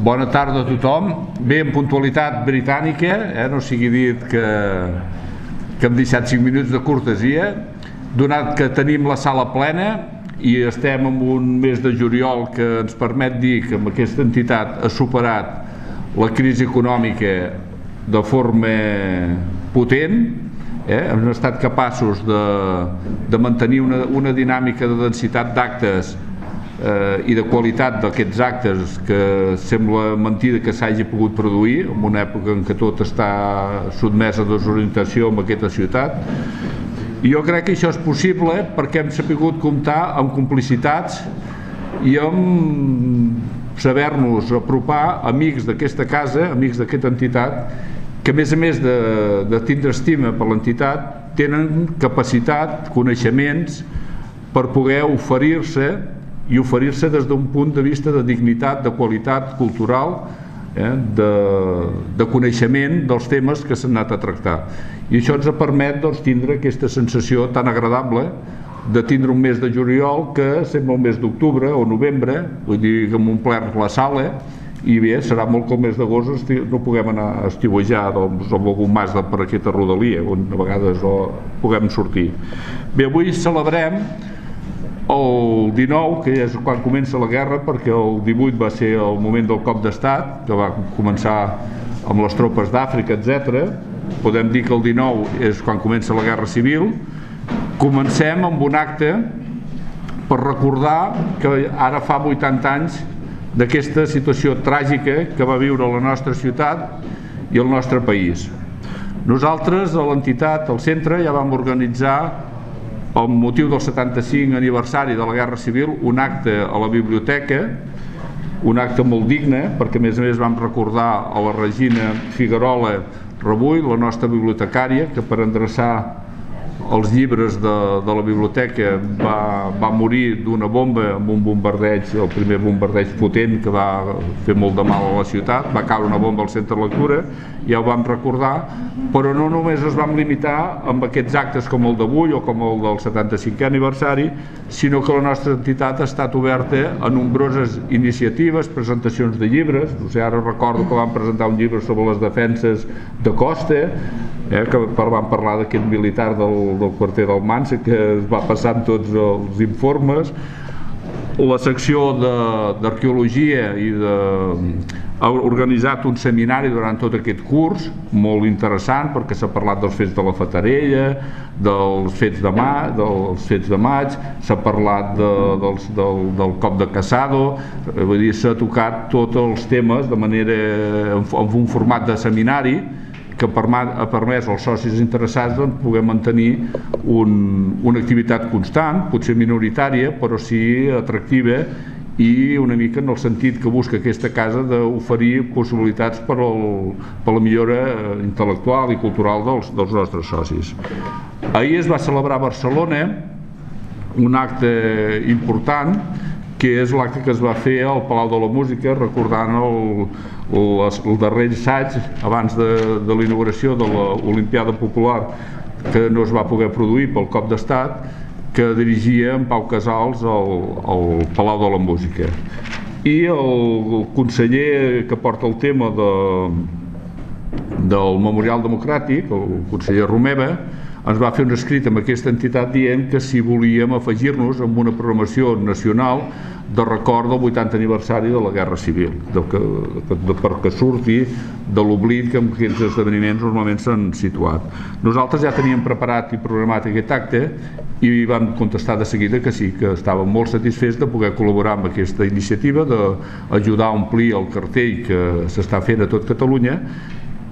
Bona tarda a tothom. Bé, en puntualitat britànica, eh? no sigui dit que, que hem deixat 5 minuts de cortesia, donat que tenim la sala plena i estem en un mes de juliol que ens permet dir que amb aquesta entitat ha superat la crisi econòmica de forma potent, eh? hem estat capaços de, de mantenir una, una dinàmica de densitat d'actes eh, i de qualitat d'aquests actes que sembla mentida que s'hagi pogut produir en una època en què tot està sotmès a desorientació en aquesta ciutat. I jo crec que això és possible perquè hem sapigut comptar amb complicitats i amb saber-nos apropar amics d'aquesta casa, amics d'aquesta entitat, que a més a més de, de tindre estima per l'entitat, tenen capacitat, coneixements per poder oferir-se i oferir-se des d'un punt de vista de dignitat, de qualitat cultural, eh, de, de coneixement dels temes que s'han anat a tractar. I això ens permet doncs, tindre aquesta sensació tan agradable de tindre un mes de juliol que sembla un mes d'octubre o novembre, vull dir que hem omplert la sala, i bé, serà molt el mes d'agost no puguem anar a estiuejar doncs, amb algun mas de per aquesta rodalia on a vegades no puguem sortir. Bé, avui celebrem el 19, que és quan comença la guerra, perquè el 18 va ser el moment del cop d'estat, que va començar amb les tropes d'Àfrica, etc. Podem dir que el 19 és quan comença la guerra civil. Comencem amb un acte per recordar que ara fa 80 anys d'aquesta situació tràgica que va viure la nostra ciutat i el nostre país. Nosaltres, a l'entitat, al centre, ja vam organitzar amb motiu del 75 aniversari de la Guerra Civil un acte a la biblioteca un acte molt digne perquè a més a més vam recordar a la Regina Figuerola Rebull, la nostra bibliotecària que per endreçar els llibres de, de la biblioteca va, va morir d'una bomba amb un bombardeig, el primer bombardeig potent que va fer molt de mal a la ciutat, va caure una bomba al centre de lectura, ja ho vam recordar, però no només es vam limitar amb aquests actes com el d'avui o com el del 75è aniversari, sinó que la nostra entitat ha estat oberta a nombroses iniciatives, presentacions de llibres, o sigui, ara recordo que vam presentar un llibre sobre les defenses de Costa, eh, que vam parlar d'aquest militar del, del quarter del Mansa que es va passant tots els informes. La secció d'arqueologia i de ha organitzat un seminari durant tot aquest curs, molt interessant perquè s'ha parlat dels fets de la Fatarella, dels fets de, mà, dels fets de maig, s'ha parlat de, dels, del, del cop de Casado, vull dir, s'ha tocat tots els temes de manera, en, en un format de seminari, que ha permès als socis interessats doncs, poder mantenir un, una activitat constant, potser minoritària, però sí atractiva i una mica en el sentit que busca aquesta casa d'oferir possibilitats per, al, per la millora eh, intel·lectual i cultural dels, dels nostres socis. Ahir es va celebrar a Barcelona un acte important que és l'acte que es va fer al Palau de la Música recordant el, el, el darrer assaig abans de, de l'inauguració de l'Olimpiada Popular que no es va poder produir pel cop d'estat que dirigia en Pau Casals al, al Palau de la Música. I el conseller que porta el tema de, del Memorial Democràtic, el conseller Romeva, ens va fer un escrit amb aquesta entitat dient que si volíem afegir-nos amb una programació nacional de record del 80 aniversari de la Guerra Civil, de que, de, perquè surti de l'oblit que en aquests esdeveniments normalment s'han situat. Nosaltres ja teníem preparat i programat aquest acte i vam contestar de seguida que sí, que estàvem molt satisfets de poder col·laborar amb aquesta iniciativa, d'ajudar a omplir el cartell que s'està fent a tot Catalunya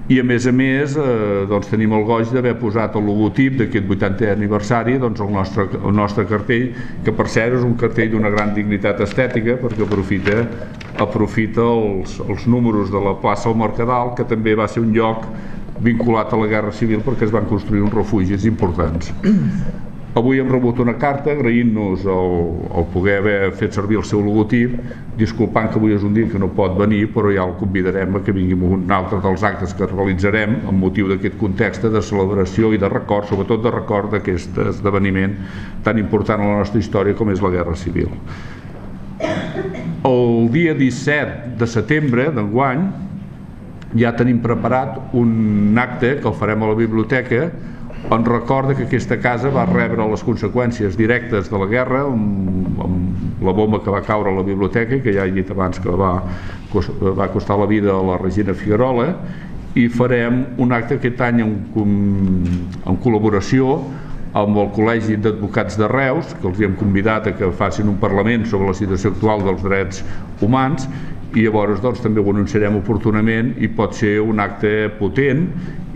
i a més a més eh, doncs tenim el goig d'haver posat el logotip d'aquest 80è aniversari doncs el nostre, el nostre cartell que per cert és un cartell d'una gran dignitat estètica perquè aprofita aprofita els, els números de la plaça del Mercadal que també va ser un lloc vinculat a la Guerra Civil perquè es van construir uns refugis importants Avui hem rebut una carta agraint-nos el, el poder haver fet servir el seu logotip, disculpant que avui és un dia que no pot venir, però ja el convidarem a que vingui un altre dels actes que realitzarem amb motiu d'aquest context de celebració i de record, sobretot de record d'aquest esdeveniment tan important a la nostra història com és la Guerra Civil. El dia 17 de setembre d'enguany ja tenim preparat un acte que el farem a la biblioteca on recorda que aquesta casa va rebre les conseqüències directes de la guerra amb, amb la bomba que va caure a la biblioteca que ja he dit abans que va, va costar la vida a la Regina Figuerola i farem un acte aquest any en, en col·laboració amb el Col·legi d'Advocats de Reus, que els hem convidat a que facin un Parlament sobre la situació actual dels drets humans i llavors doncs, també ho anunciarem oportunament i pot ser un acte potent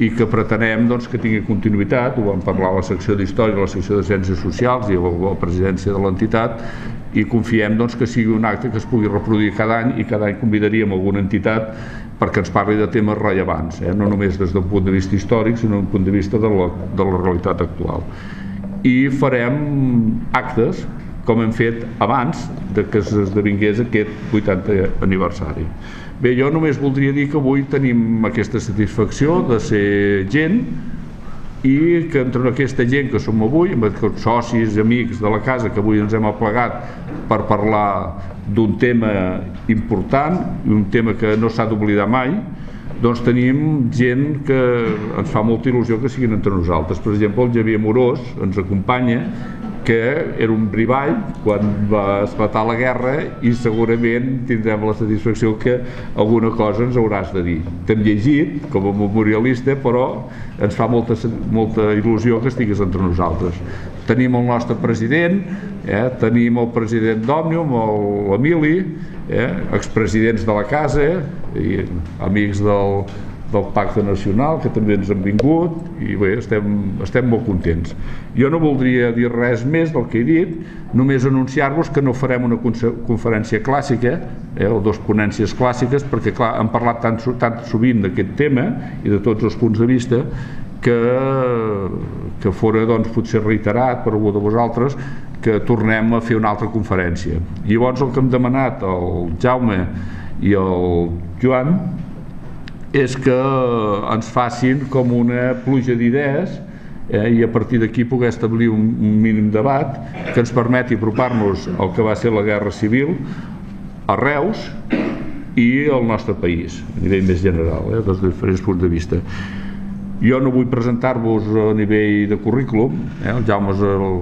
i que pretenem doncs, que tingui continuïtat, ho vam parlar a la secció d'Història, a la secció de Ciències Socials i a la presidència de l'entitat i confiem doncs, que sigui un acte que es pugui reproduir cada any i cada any convidaríem alguna entitat perquè ens parli de temes rellevants, eh? no només des d'un punt de vista històric, sinó d'un punt de vista de la, de la realitat actual. I farem actes com hem fet abans de que esdevingués aquest 80 aniversari. Bé, jo només voldria dir que avui tenim aquesta satisfacció de ser gent i que entre aquesta gent que som avui, amb els socis, amics de la casa que avui ens hem aplegat per parlar d'un tema important un tema que no s'ha d'oblidar mai, doncs tenim gent que ens fa molta il·lusió que siguin entre nosaltres. Per exemple, el Javier Morós ens acompanya que era un brivall quan va esclatar la guerra i segurament tindrem la satisfacció que alguna cosa ens hauràs de dir. T'hem llegit com a memorialista, però ens fa molta, molta il·lusió que estiguis entre nosaltres. Tenim el nostre president, eh? tenim el president d'Òmnium, l'Emili, eh? expresidents de la casa i amics del, del Pacte Nacional, que també ens han vingut, i bé, estem, estem molt contents. Jo no voldria dir res més del que he dit, només anunciar-vos que no farem una conferència clàssica, eh, o dos ponències clàssiques, perquè clar, hem parlat tan, tan sovint d'aquest tema i de tots els punts de vista, que, que fora doncs, potser reiterat per algú de vosaltres que tornem a fer una altra conferència. I llavors el que hem demanat el Jaume i el Joan és que ens facin com una pluja d'idees eh, i a partir d'aquí poder establir un, un mínim debat que ens permeti apropar-nos al que va ser la Guerra Civil a Reus i al nostre país, a nivell més general, eh, des de diferents punts de vista. Jo no vull presentar-vos a nivell de currículum, eh, el Jaume és el,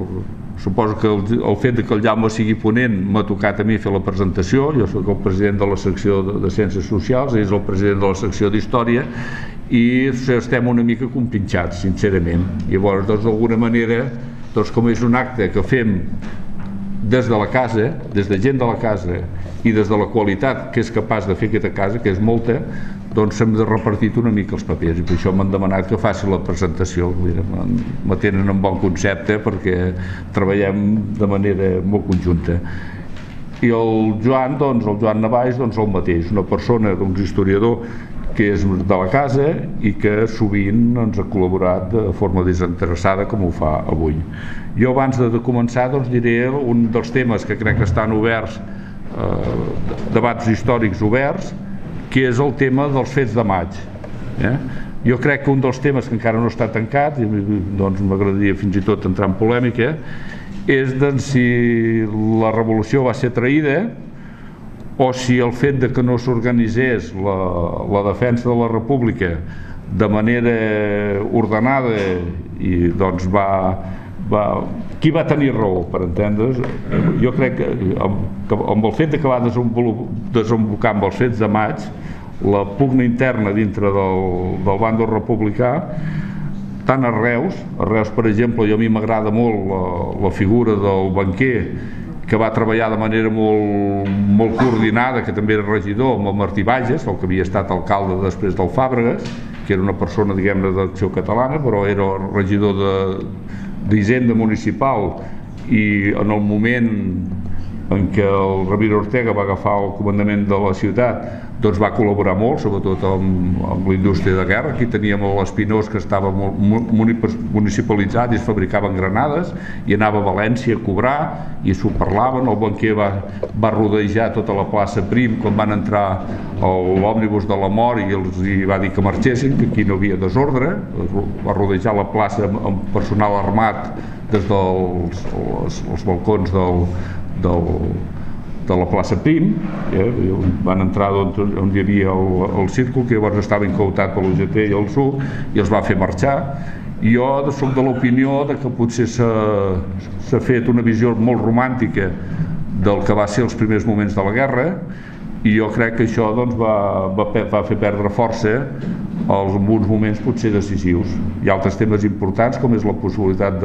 Suposo que el, el fet de que el Jaume sigui ponent m'ha tocat a mi fer la presentació, jo sóc el president de la secció de, de Ciències Socials, és el president de la secció d'Història i estem una mica compinxats, sincerament. Llavors, doncs, d'alguna manera, doncs, com és un acte que fem des de la casa, des de gent de la casa i des de la qualitat que és capaç de fer aquesta casa, que és molta, doncs hem de repartit una mica els papers i per això m'han demanat que faci la presentació me tenen en bon concepte perquè treballem de manera molt conjunta i el Joan, doncs, el Joan Navàs doncs el mateix, una persona, doncs, historiador que és de la casa i que sovint ens ha col·laborat de forma desinteressada com ho fa avui. Jo abans de començar doncs, diré un dels temes que crec que estan oberts, eh, debats històrics oberts, que és el tema dels fets de maig. Eh? Jo crec que un dels temes que encara no està tancat, i doncs m'agradaria fins i tot entrar en polèmica, és doncs, si la revolució va ser traïda o si el fet de que no s'organitzés la, la defensa de la república de manera ordenada i doncs va, va, qui va tenir raó, per entendre's? Jo crec que amb, que amb el fet que va desembocar amb els fets de maig, la pugna interna dintre del, del bàndol republicà, tant a Reus, a Reus per exemple, jo a mi m'agrada molt la, la figura del banquer que va treballar de manera molt, molt coordinada, que també era regidor, amb el Martí Bages, el que havia estat alcalde després del Fàbregas, que era una persona, diguem-ne, d'acció catalana, però era regidor de, d'Hisenda Municipal i en el moment en què el Ramiro Ortega va agafar el comandament de la ciutat doncs va col·laborar molt, sobretot amb, amb la indústria de guerra. Aquí teníem l'Espinós que estava molt municipalitzat i es fabricaven granades i anava a València a cobrar i s'ho parlaven. El banquer va, va rodejar tota la plaça Prim quan van entrar l'òmnibus de la mort i els hi va dir que marxessin, que aquí no havia desordre. Va rodejar la plaça amb personal armat des dels els, els balcons del, del, de la plaça Prim, eh, van entrar on, on hi havia el, el círcul, que llavors estava incautat per l'UGT i el SUC, i els va fer marxar. I jo soc de l'opinió de que potser s'ha fet una visió molt romàntica del que va ser els primers moments de la guerra, i jo crec que això doncs, va, va, va fer perdre força als uns moments potser decisius. Hi ha altres temes importants com és la possibilitat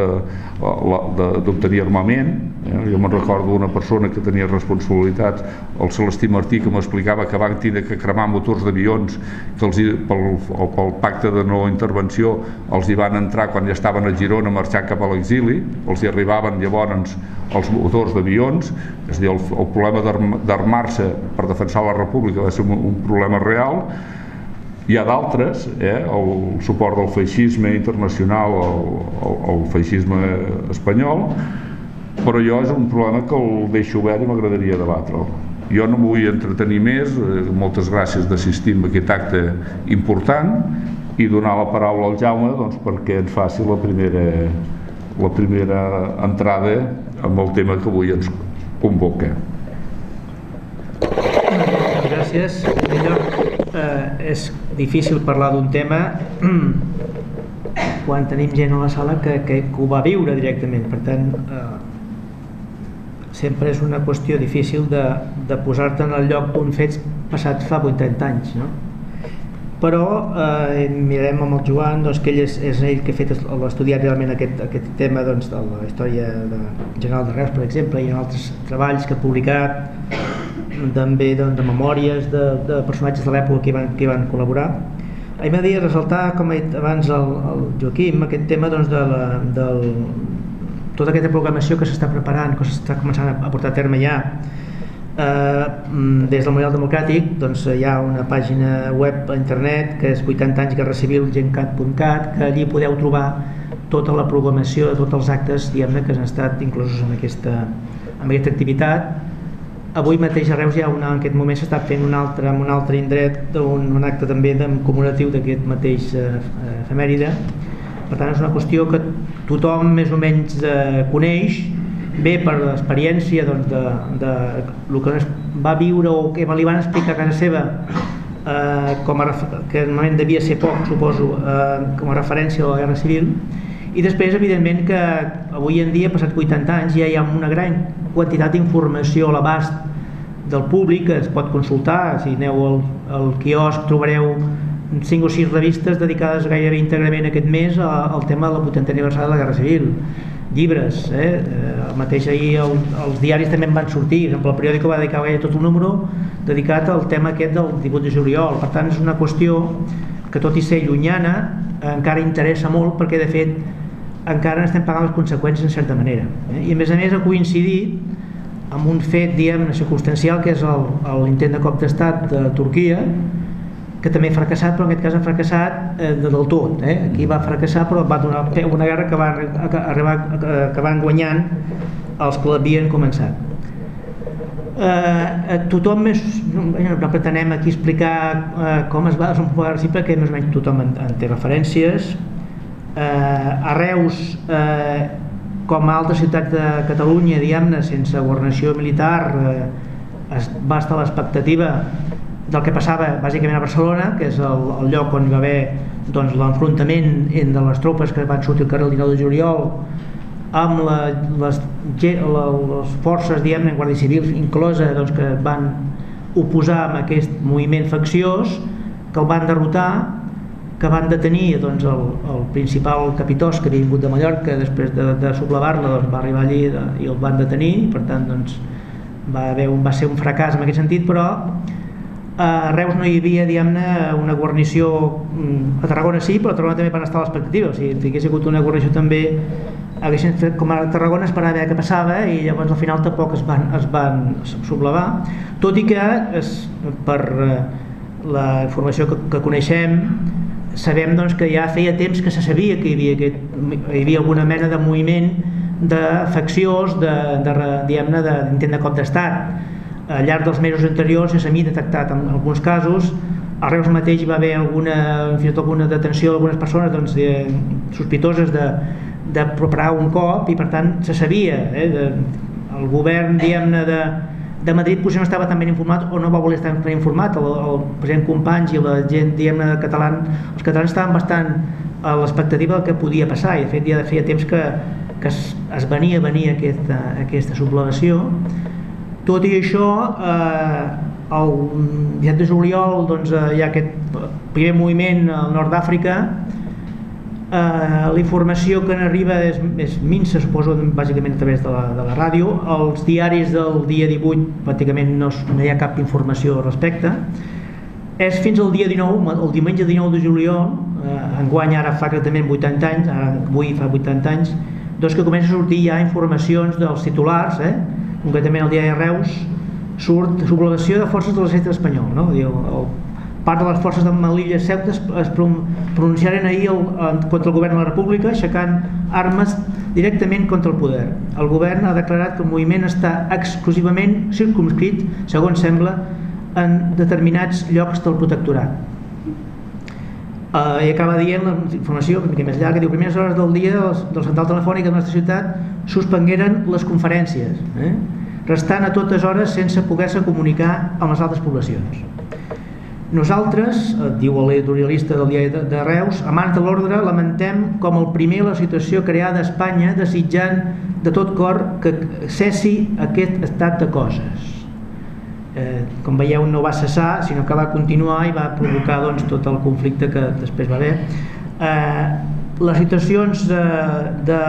d'obtenir armament. Eh? Jo me'n recordo una persona que tenia responsabilitats, el Celestí Martí, que m'explicava que van tenir que cremar motors d'avions que els, pel, pel pacte de no intervenció els hi van entrar quan ja estaven a Girona marxant cap a l'exili, els hi arribaven llavors els motors d'avions, és a dir, el, el problema d'armar-se per defensar la república va ser un, un problema real, hi ha d'altres, eh, el suport del feixisme internacional al, feixisme espanyol, però jo és un problema que el deixo obert i m'agradaria debatre'l. Jo no vull entretenir més, eh, moltes gràcies d'assistir a aquest acte important i donar la paraula al Jaume doncs, perquè ens faci la primera, la primera entrada amb el tema que avui ens convoca. Gràcies. En eh, és difícil parlar d'un tema quan tenim gent a la sala que, que, que ho va viure directament. Per tant, eh, sempre és una qüestió difícil de, de posar-te en el lloc d'un fet passat fa 80 anys. No? Però eh, mirarem amb el Joan doncs, que ell és, és ell que ha fet estudiat realment aquest, aquest tema doncs, de la història de, general de Reus, per exemple, i en altres treballs que ha publicat també doncs, de memòries de, de personatges de l'època que, van, que van col·laborar. A mi m'agradaria ressaltar, com ha dit abans el, el Joaquim, aquest tema doncs, de la, del, tota aquesta programació que s'està preparant, que s'està començant a portar a terme ja, eh, des del model democràtic doncs, hi ha una pàgina web a internet que és 80 anys guerra civil gencat.cat que allí podeu trobar tota la programació de tots els actes que han estat inclosos en aquesta, en aquesta activitat Avui mateix a Reus hi ha una, en aquest moment s'està fent un altre, en un altre indret un, un acte també de, commemoratiu d'aquest mateix eh, efemèride. Per tant, és una qüestió que tothom més o menys eh, coneix, bé per l'experiència doncs, de, de, el que va viure o que li van explicar a casa seva eh, com a, que normalment devia ser poc, suposo, eh, com a referència a la Guerra Civil, i després, evidentment, que avui en dia, passat 80 anys, ja hi ha una gran quantitat d'informació a l'abast del públic que es pot consultar, si aneu al, al quiosc trobareu 5 o 6 revistes dedicades gairebé íntegrament aquest mes al tema de la potente aniversari de la Guerra Civil. Llibres, eh? eh el mateix ahir el, els diaris també en van sortir. Per exemple el periòdico va dedicar gairebé tot un número dedicat al tema aquest del 18 de juliol. Per tant és una qüestió que tot i ser llunyana encara interessa molt perquè de fet encara n'estem pagant les conseqüències en certa manera eh? i a més a més ha coincidit amb un fet diguem circumstancial que és l'intent de cop d'estat de Turquia que també ha fracassat però en aquest cas ha fracassat eh, del tot eh? aquí va fracassar però va donar una guerra que va arribar que van guanyant els que l'havien començat eh, eh, tothom és, no, no pretenem aquí explicar eh, com es va desenvolupar perquè més o menys tothom en, en té referències eh, a Reus eh, com a altres ciutats de Catalunya, diguem-ne, sense governació militar, eh, es, va estar l'expectativa del que passava bàsicament a Barcelona, que és el, el lloc on hi va haver doncs, l'enfrontament entre les tropes que van sortir al carrer el 19 de juliol amb la, les, les forces diguem-ne Guàrdia Civil inclosa doncs, que van oposar amb aquest moviment facciós que el van derrotar que van detenir doncs, el, el principal capitós que havia vingut de Mallorca després de, de sublevar-la doncs, va arribar allí de, i el van detenir i per tant doncs, va, haver un, va ser un fracàs en aquest sentit però a Reus no hi havia diguem-ne una guarnició mm, a Tarragona sí però a Tarragona també van estar a l'expectativa o sigui, si hagués hagut una guarnició també haguessin fet com a Tarragona esperar a veure què passava i llavors al final tampoc es van, es van sublevar. Tot i que es, per eh, la informació que, que coneixem sabem doncs, que ja feia temps que se sabia que hi havia, aquest, hi havia alguna mena de moviment de faccions de, de, d'intent de cop d'estat al llarg dels mesos anteriors ja s'havia detectat en alguns casos. A Reus mateix va haver alguna, fins tot alguna detenció d'algunes persones doncs, de, sospitoses de, de preparar un cop i per tant se sabia eh, de, el govern diguem-ne de, de Madrid potser no estava tan ben informat o no va voler estar ben informat. El, el president Companys i la gent diguem català, els catalans estaven bastant a l'expectativa del que podia passar i de fet ja feia temps que, que es, es venia a venir aquesta, aquesta sublevació. Tot i això eh, el 17 de juliol doncs, eh, hi ha aquest primer moviment al nord d'Àfrica eh, la informació que n'arriba és, és minsa, suposo, bàsicament a través de la, de la ràdio. Els diaris del dia 18 pràcticament no, no hi ha cap informació al respecte. És fins al dia 19, el diumenge 19 de juliol, eh, enguany ara fa exactament 80 anys, ara avui fa 80 anys, doncs que comença a sortir ja informacions dels titulars, eh? concretament el diari Reus, surt sublevació de forces de l'exèrcit espanyol, no? Diu, el part de les forces de Melilla Ceuta es, es pronunciaren ahir el, contra el govern de la República aixecant armes directament contra el poder. El govern ha declarat que el moviment està exclusivament circumscrit, segons sembla, en determinats llocs del protectorat. Uh, I acaba dient la informació una mica més llarga, diu, primeres hores del dia del, del central telefònic de la nostra ciutat suspengueren les conferències, eh? restant a totes hores sense poder-se comunicar amb les altres poblacions. Nosaltres, eh, diu l'editorialista del diari de, Reus, a mans de l'ordre lamentem com el primer la situació creada a Espanya desitjant de tot cor que cessi aquest estat de coses. Eh, com veieu no va cessar, sinó que va continuar i va provocar doncs, tot el conflicte que després va haver. Eh, les situacions de, de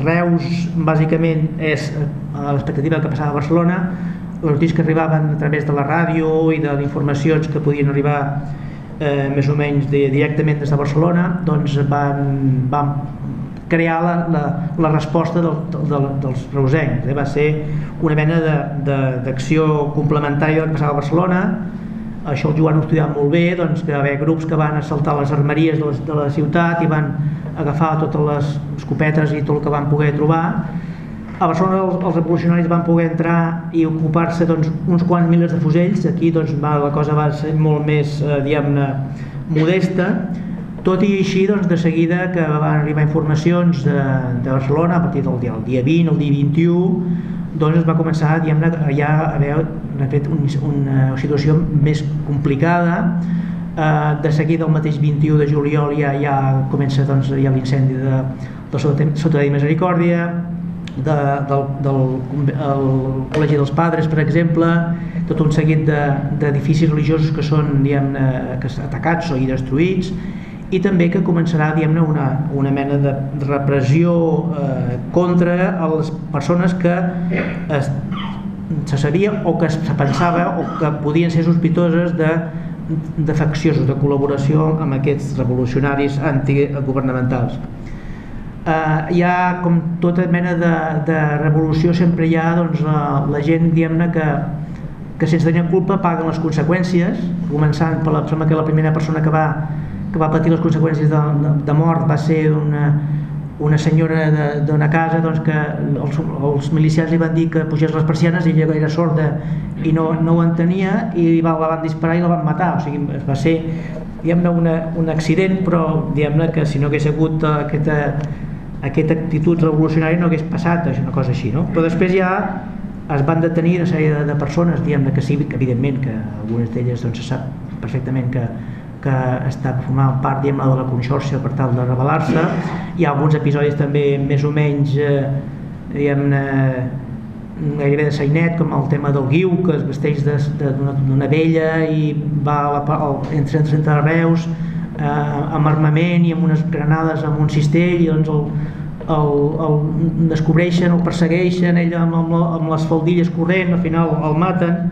Reus bàsicament és eh, l'expectativa que passava a Barcelona les notícies que arribaven a través de la ràdio i de informacions que podien arribar eh, més o menys de, directament des de Barcelona doncs van, van crear la, la, la resposta del, del, dels reusencs eh? va ser una mena d'acció complementària que passava a Barcelona això el Joan ho estudiat molt bé doncs que va haver grups que van assaltar les armeries de la, de la ciutat i van agafar totes les escopetes i tot el que van poder trobar a Barcelona els, els revolucionaris van poder entrar i ocupar-se doncs, uns quants milers de fusells, aquí doncs, va, la cosa va ser molt més eh, diguem-ne modesta, tot i així doncs, de seguida que van arribar informacions de, de Barcelona a partir del dia, el dia 20, el dia 21, doncs es va començar diguem-ne ja a haver fet, un, una situació més complicada. Eh, de seguida el mateix 21 de juliol ja, ja comença doncs, ja l'incendi de, de Sota de Misericòrdia de, del, del el Col·legi dels Padres, per exemple, tot un seguit d'edificis de, religiosos que són diguem que atacats o i destruïts i també que començarà diguem una, una mena de repressió eh, contra les persones que es, se sabia o que se pensava o que podien ser sospitoses de de facciosos de col·laboració amb aquests revolucionaris antigovernamentals eh, hi ha com tota mena de, de revolució sempre hi ha doncs, la, la gent diguem-ne que, que sense tenir culpa paguen les conseqüències començant per la, que la primera persona que va, que va patir les conseqüències de, de, de mort va ser una, una senyora d'una casa doncs, que els, els milicians li van dir que pugés les persianes i ella era sorda i no, no ho entenia i va, la van disparar i la van matar. O sigui, va ser diguem-ne un accident però diguem-ne que si no hagués hagut aquesta aquesta actitud revolucionària no hagués passat una cosa així, no? Però després ja es van detenir una sèrie de, de persones, diguem que sí, que evidentment que algunes d'elles doncs, se sap perfectament que, que està formant part diguem de la conxorxa per tal de rebel·lar-se. Hi ha alguns episodis també més o menys eh, diguem-ne gairebé de sainet, com el tema del guiu, que es vesteix d'una vella i va a la, al, entre, entre, entre eh, amb armament i amb unes granades amb un cistell i doncs el, el, el descobreixen, el persegueixen ell amb, amb, amb les faldilles corrent al final el maten.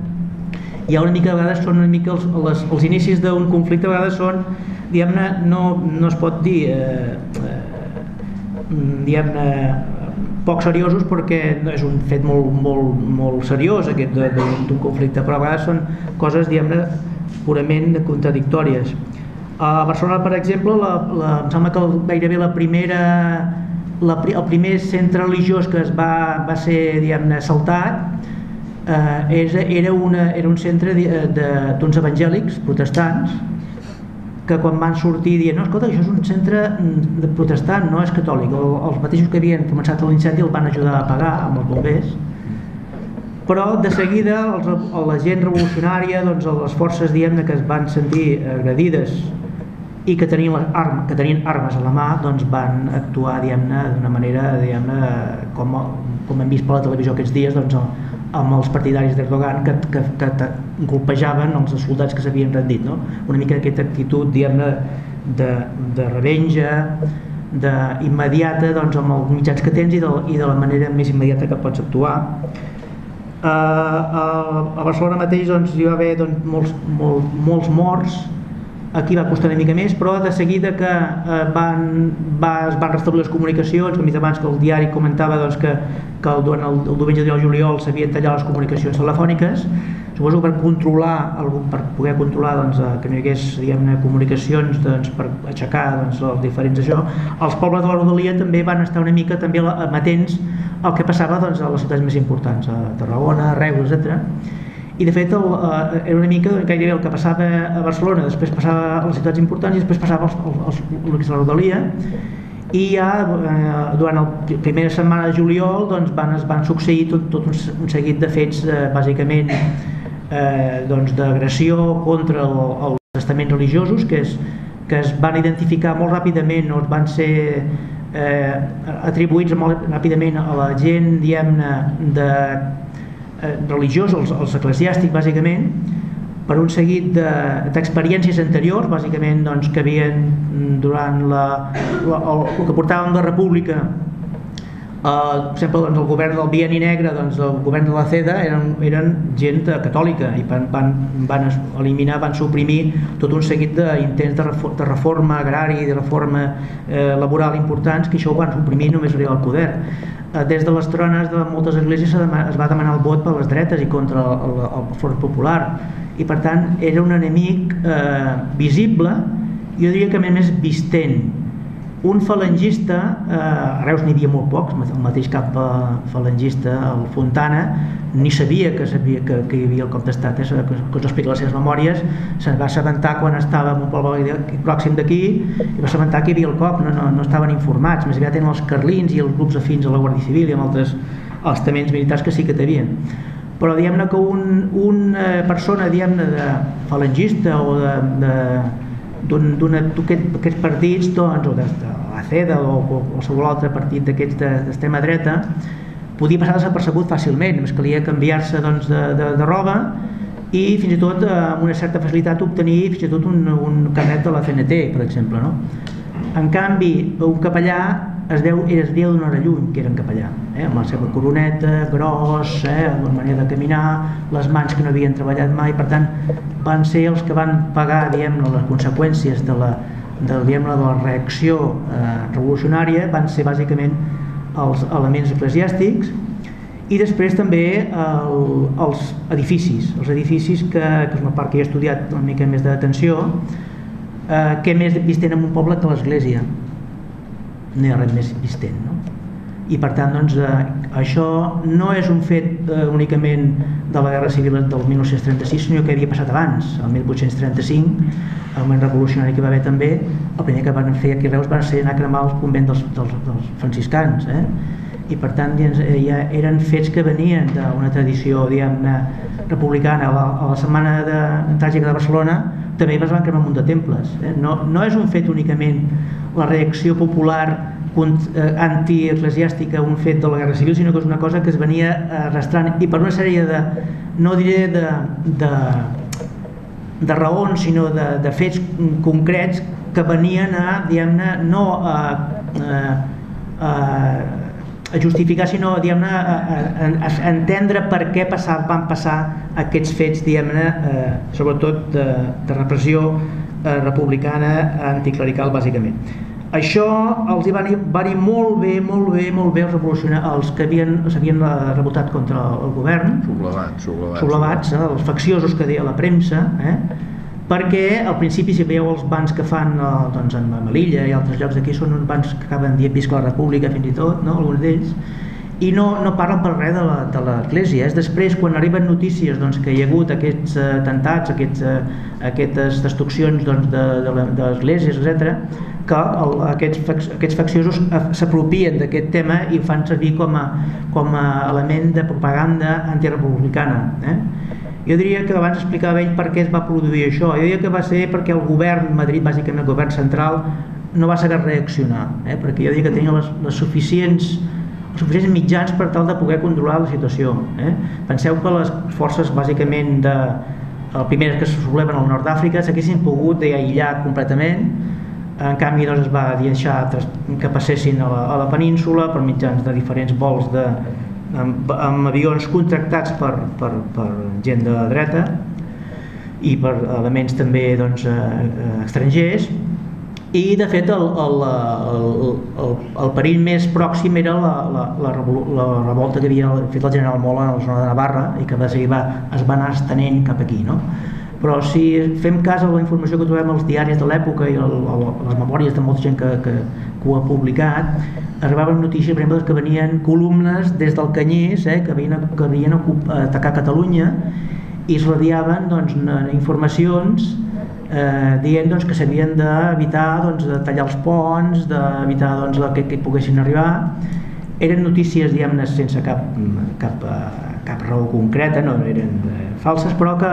Hi ha una mica, a vegades són una mica els, les, els inicis d'un conflicte a vegades són diguem-ne, no, no es pot dir eh, eh, diguem-ne poc seriosos perquè no és un fet molt, molt, molt seriós aquest d'un conflicte, però a vegades són coses diguem-ne purament contradictòries a Barcelona, per exemple, la, la, em sembla que gairebé la primera, la, el primer centre religiós que es va, va ser diguem-ne assaltat eh, era, era, una, era un centre d'uns evangèlics protestants que quan van sortir dient no, escolta, això és un centre de protestant, no és catòlic. El, els mateixos que havien començat l'incendi el van ajudar a pagar amb els bombers però de seguida els, la gent revolucionària, doncs, les forces diguem que es van sentir agredides i que tenien, arma, que tenien armes a la mà doncs van actuar d'una manera diguem com, com hem vist per la televisió aquests dies doncs, amb els partidaris d'Erdogan que, que, que golpejaven els soldats que s'havien rendit no? una mica aquesta actitud diguem-ne de, de revenja de, immediata doncs, amb els mitjans que tens i de, i de la manera més immediata que pots actuar uh, a, a Barcelona mateix doncs, hi va haver doncs, molts, molt, molts morts aquí va costar una mica més, però de seguida que eh, van, va, es van restablir les comunicacions, com abans que el diari comentava doncs, que, que el, durant el, el diumenge de juliol s'havien tallat les comunicacions telefòniques, suposo per controlar, per poder controlar doncs, eh, que no hi hagués comunicacions doncs, per aixecar doncs, els diferents això, els pobles de la Rodalia també van estar una mica també amatents al que passava doncs, a les ciutats més importants, a Tarragona, a Reus, etc i de fet el, eh, era una mica gairebé el que passava a Barcelona, després passava a les ciutats importants i després passava als, als, als, la Rodalia. I ja eh, durant la primera setmana de juliol doncs, van, es van succeir tot, tot un, un seguit de fets eh, bàsicament eh, doncs, d'agressió contra el, els estaments religiosos que, és, que es van identificar molt ràpidament o van ser eh, atribuïts molt ràpidament a la gent diguem-ne de eh, religiós, els, els eclesiàstics bàsicament, per un seguit d'experiències de, anteriors, bàsicament doncs, que havien mm, durant la, la, el, el que portàvem la República Uh, per exemple, doncs, el govern del Bieni Negre, doncs, el govern de la CEDA eren, eren gent catòlica i van, van, van eliminar, van suprimir tot un seguit d'intents de, de reforma agrària i de reforma eh, laboral importants que això ho van suprimir només arribar al poder. Uh, des de les trones de moltes esglésies es va demanar el vot per les dretes i contra el, el, el Front Popular. I per tant era un enemic eh, visible jo diria que a més vistent un falangista, eh, a Reus n'hi havia molt pocs, el mateix cap eh, falangista, el Fontana, ni sabia que, sabia que, que hi havia el cop d'estat, eh, que, que explica les seves memòries, se'n va assabentar quan estava en un poble pròxim d'aquí i va assabentar que hi havia el cop, no, no, no estaven informats, més aviat tenen els carlins i els grups afins a la Guàrdia Civil i amb altres estaments militars que sí que tenien però diguem-ne que un, una persona diguem-ne de falangista o de, de d'aquests partits doncs, o de, la CEDA o, o qualsevol altre partit d'aquests d'extrema dreta podia passar desapercebut fàcilment només calia canviar-se doncs, de, de, de roba i fins i tot amb una certa facilitat obtenir fins i tot un, un carnet de la CNT per exemple no? En canvi un capellà es veu, es veu d'una hora lluny que era en capellà, eh? amb la seva coroneta, gros, eh? amb la manera de caminar, les mans que no havien treballat mai, per tant van ser els que van pagar diguem les conseqüències de la, de, de la reacció eh, revolucionària, van ser bàsicament els elements eclesiàstics i després també el, els edificis, els edificis que, que és una part que he estudiat una mica més d'atenció, eh, què més vist en un poble que l'església no hi ha res més existent no? i per tant doncs, eh, això no és un fet eh, únicament de la Guerra Civil del 1936 sinó que havia passat abans, el 1835 el moment revolucionari que va haver també el primer que van fer aquí a Reus van ser anar a cremar el convent dels, dels, dels franciscans eh? I per tant doncs, ja eren fets que venien d'una tradició diguem republicana a la, a la setmana de, tràgica de Barcelona també es van cremar un munt de temples eh? no, no és un fet únicament la reacció popular eh, antieclesiàstica un fet de la Guerra Civil, sinó que és una cosa que es venia arrastrant i per una sèrie de, no diré de, de, de raons, sinó de, de fets concrets que venien a, diguem-ne, no a, a, a, a justificar, sinó diguem-ne, a, a, a entendre per què passar, van passar aquests fets, diguem-ne, eh, sobretot de, de repressió eh, republicana anticlerical, bàsicament. Això els hi va anar, va anar molt bé, molt bé, molt bé els revolucionaris, els que havien s'havien rebotat contra el govern. Sublevats, sublevats. Sublevats, eh, els facciosos que deia la premsa, eh? Perquè al principi si veieu els bans que fan eh, doncs, en Melilla i altres llocs d'aquí són uns bans que acaben dient visca la república fins i tot, no? alguns d'ells, i no, no parlen per res de l'Església. És després, quan arriben notícies doncs, que hi ha hagut aquests uh, atemptats, aquests, uh, aquestes destruccions doncs, de, de, de l'esglésies, etc., que el, aquests, aquests facciosos s'apropien d'aquest tema i fan servir com a, com a element de propaganda antirepublicana. Eh? Jo diria que abans explicava ell per què es va produir això. Jo diria que va ser perquè el govern Madrid, bàsicament el govern central, no va saber reaccionar, eh? perquè jo diria que tenia les, les suficients suficients mitjans per tal de poder controlar la situació. Eh? Penseu que les forces bàsicament de el primer que se subleven al nord d'Àfrica s'haguessin pogut aïllar completament en canvi doncs, es va deixar que passessin a la, a la península per mitjans de diferents vols de, amb, amb avions contractats per, per, per gent de dreta i per elements també doncs, eh, eh estrangers i de fet el, el, el, el, el perill més pròxim era la, la, la, la revolta que havia fet el general Mola a la zona de Navarra i que de seguida va, es va anar estenent cap aquí no? però si fem cas a la informació que trobem als diaris de l'època i a les memòries de molta gent que, que, que ho ha publicat arribaven notícies per exemple que venien columnes des del Canyís eh, que havien, que havien atacat Catalunya i es radiaven doncs, informacions eh, dient doncs, que s'havien d'evitar doncs, de tallar els ponts, d'evitar doncs, que, que poguessin arribar. Eren notícies, diguem-ne, sense cap, cap, eh, cap raó concreta, no eren eh, falses, però que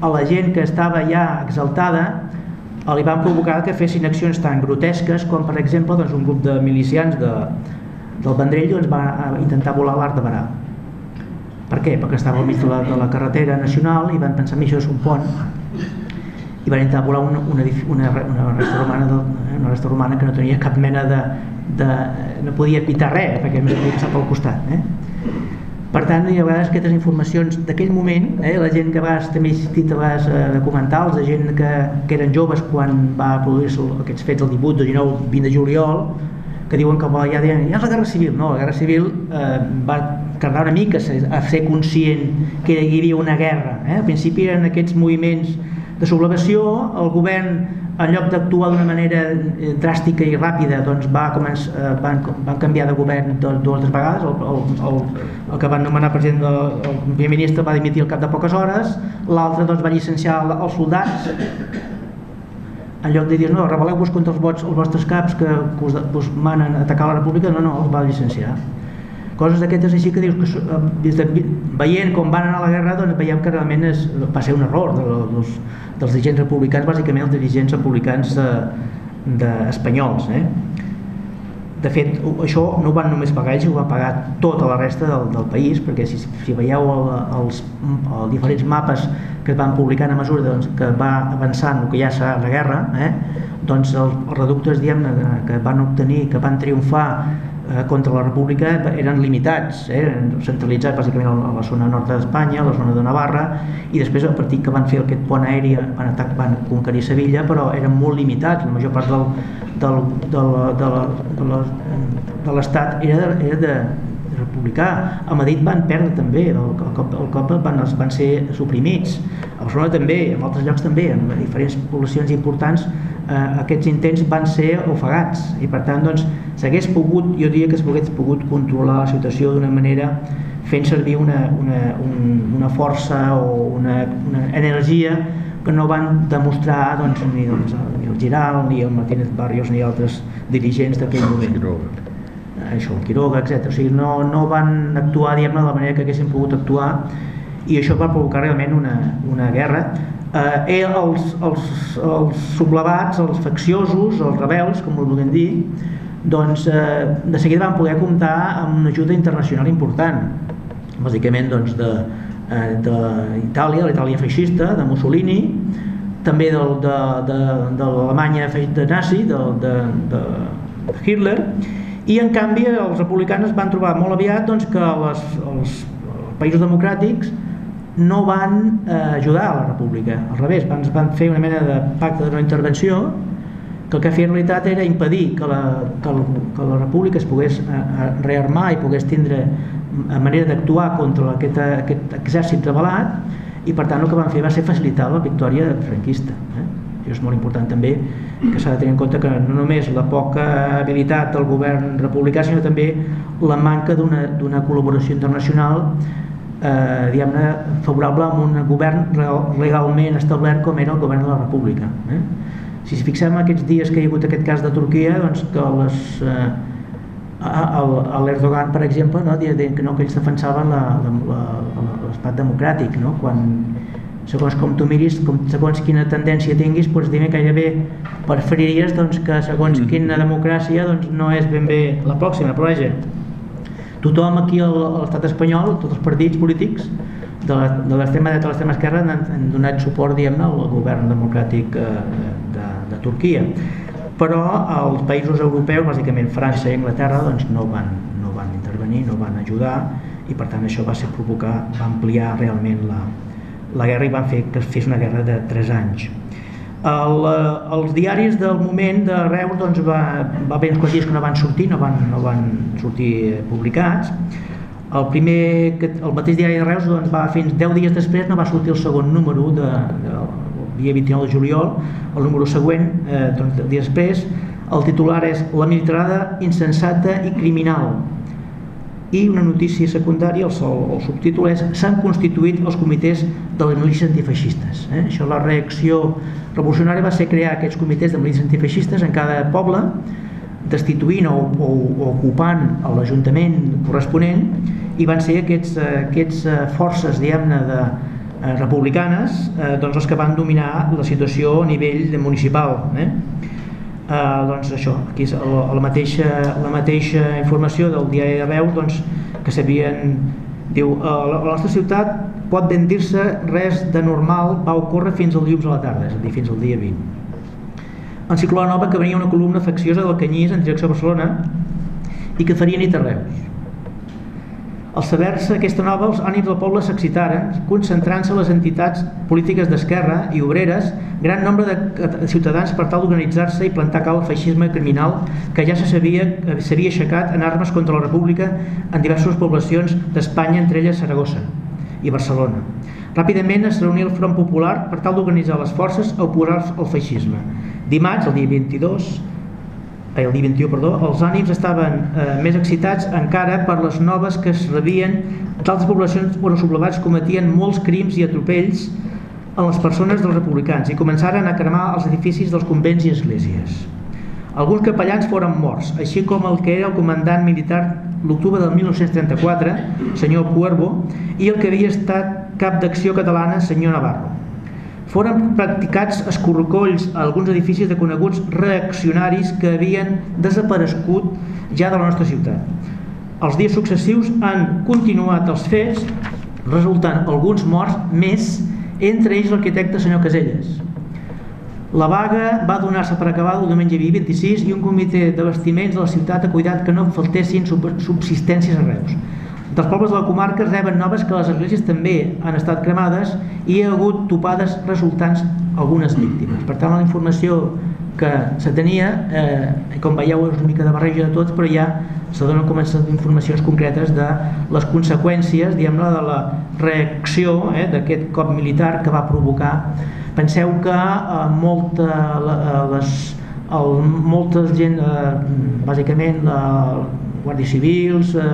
a la gent que estava ja exaltada li van provocar que fessin accions tan grotesques com, per exemple, doncs, un grup de milicians de, del Vendrell doncs, va intentar volar l'Art de Barà. Per què? Perquè estava al mig de la, de la carretera nacional i van pensar que això és un pont i van intentar volar una, una, una, una resta romana de, una resta romana que no tenia cap mena de, de no podia evitar res perquè més havia passat pel costat eh? Per tant hi ha vegades aquestes informacions d'aquell moment eh? la gent que vas també he sentit a vegades eh, de gent que, que eren joves quan va produir-se aquests fets el 18, 19, 20 de juliol que diuen que ja deien, ja és la guerra civil no, la guerra civil eh, va tardar una mica a ser conscient que hi havia una guerra eh? al principi eren aquests moviments de sublevació, el govern en lloc d'actuar d'una manera eh, dràstica i ràpida doncs va començar, eh, van, van canviar de govern dues vegades el, el, el, el que van nomenar president del el primer ministre va dimitir al cap de poques hores l'altre doncs, va llicenciar els soldats. En lloc de dir no, rebel·leu-vos contra els, vots, els vostres caps que, que us, us manen atacar la república no, no, els va llicenciar coses d'aquestes així que dius que des de, veient com van anar a la guerra doncs veiem que realment és, va ser un error de, dels, dels dirigents republicans bàsicament els dirigents republicans de, de espanyols eh? de fet això no ho van només pagar ells ho va pagar tota la resta del, del país perquè si, si veieu el, els, els diferents mapes que es van publicar a mesura doncs, que va avançant el que ja serà la guerra eh? doncs els, reductes diguem que van obtenir, que van triomfar eh, contra la república eren limitats, eh, eren centralitzats bàsicament a la zona nord d'Espanya, a la zona de Navarra, i després a partir que van fer aquest pont aeri van, atac, van conquerir Sevilla, però eren molt limitats, la major part del, del, de, de, de l'estat era, era de, republicà. A Madrid van perdre també, el, el, cop, el cop van, van ser suprimits. A Barcelona també, en altres llocs també, en diferents poblacions importants, eh, aquests intents van ser ofegats i per tant doncs s'hagués pogut, jo diria que s'hagués pogut controlar la situació d'una manera fent servir una, una, un, una força o una, una energia que no van demostrar doncs, ni, doncs, ni el Giral, ni el Martínez Barrios, ni altres dirigents d'aquell moment això, el Quiroga, etc. O sigui, no, no van actuar diguem de la manera que haguessin pogut actuar i això va provocar realment una, una guerra. Eh, els, els, els sublevats, els facciosos, els rebels, com ho vulguem dir, doncs eh, de seguida van poder comptar amb una ajuda internacional important, bàsicament doncs, de, eh, d'Itàlia, l'Itàlia feixista, de Mussolini, també del, de, de, de l'Alemanya de nazi, de, de, de Hitler, i en canvi els republicans van trobar molt aviat doncs, que les, els països democràtics no van eh, ajudar a la república, al revés, van, van fer una mena de pacte de no intervenció que el que feia en realitat era impedir que la, que, el, que la república es pogués eh, eh rearmar i pogués tindre a manera d'actuar contra aquest, aquest exèrcit revelat i per tant el que van fer va ser facilitar la victòria franquista. Eh? això és molt important també, que s'ha de tenir en compte que no només la poca habilitat del govern republicà, sinó també la manca d'una col·laboració internacional eh, diguem-ne, favorable amb un govern legalment establert com era el govern de la República. Eh? Si ens fixem aquests dies que hi ha hagut aquest cas de Turquia, doncs que les... Eh, l'Erdogan, per exemple, no, deia que, no, que ells defensaven l'estat democràtic, no? quan segons com tu miris, com, segons quina tendència tinguis, doncs dir gairebé preferiries doncs, que segons mm. quina democràcia doncs, no és ben bé la pròxima, però vaja, tothom aquí a l'estat espanyol, tots els partits polítics de l'extrema dreta i l'extrema esquerra han, han donat suport diguem-ne al govern democràtic eh, de, de Turquia però els països europeus, bàsicament França i Anglaterra, doncs no van, no van intervenir, no van ajudar i per tant això va ser provocar, va ampliar realment la, la guerra i van fer que es fes una guerra de 3 anys. El, eh, els diaris del moment de Reus doncs, va, va haver uns dies que no van sortir, no van, no van sortir publicats. El, primer, el mateix diari de Reus doncs, va fins 10 dies després no va sortir el segon número de, de, dia 29 de juliol, el número següent, eh, doncs, dies després, el titular és La militarada insensata i criminal i una notícia secundària, el, el subtítol és s'han constituït els comitès de les milícies antifeixistes. Eh? Això la reacció revolucionària va ser crear aquests comitès de milícies antifeixistes en cada poble, destituint o, o, o ocupant l'Ajuntament corresponent i van ser aquests, aquests eh, forces diguem-ne de, eh, republicanes eh, doncs els que van dominar la situació a nivell municipal. Eh? Eh, doncs això, aquí és la, la, mateixa, la mateixa informació del diari de Reus doncs, que s'havien diu, la, a la nostra ciutat pot ben dir-se res de normal va ocórrer fins al dilluns a la tarda, és a dir, fins al dia 20. En Ciclona Nova que venia una columna facciosa del Canyís en direcció a Barcelona i que faria nit a Reus al saber-se aquesta nova, els ànims del poble s'excitaren, concentrant-se les entitats polítiques d'esquerra i obreres, gran nombre de ciutadans per tal d'organitzar-se i plantar cal al feixisme criminal que ja se sabia que s'havia aixecat en armes contra la República en diverses poblacions d'Espanya, entre elles Saragossa i Barcelona. Ràpidament es reunia el Front Popular per tal d'organitzar les forces a oposar al feixisme. Dimarts, el dia 22, El dia 21, perdó, els ànims estaven eh, més excitats encara per les noves que es rebien d'altres poblacions on els sublevats cometien molts crims i atropells a les persones dels republicans i començaren a cremar els edificis dels convents i esglésies. Alguns capellans foren morts, així com el que era el comandant militar l'octubre del 1934, senyor Cuervo, i el que havia estat cap d'acció catalana, senyor Navarro foren practicats escorcolls a alguns edificis de coneguts reaccionaris que havien desaparegut ja de la nostra ciutat. Els dies successius han continuat els fets, resultant alguns morts més, entre ells l'arquitecte senyor Caselles. La vaga va donar-se per acabar el diumenge 26 i un comitè de vestiments de la ciutat ha cuidat que no faltessin subsistències a Reus. Dels pobles de la comarca reben noves que les esglésies també han estat cremades i hi ha hagut topades resultants algunes víctimes. Per tant, la informació que se tenia, eh, com veieu, és una mica de barreja de tots, però ja se donen com informacions concretes de les conseqüències, diguem-ne, de la reacció eh, d'aquest cop militar que va provocar. Penseu que eh, molta, eh, les, el, molta gent, eh, bàsicament, la, guàrdies civils, eh,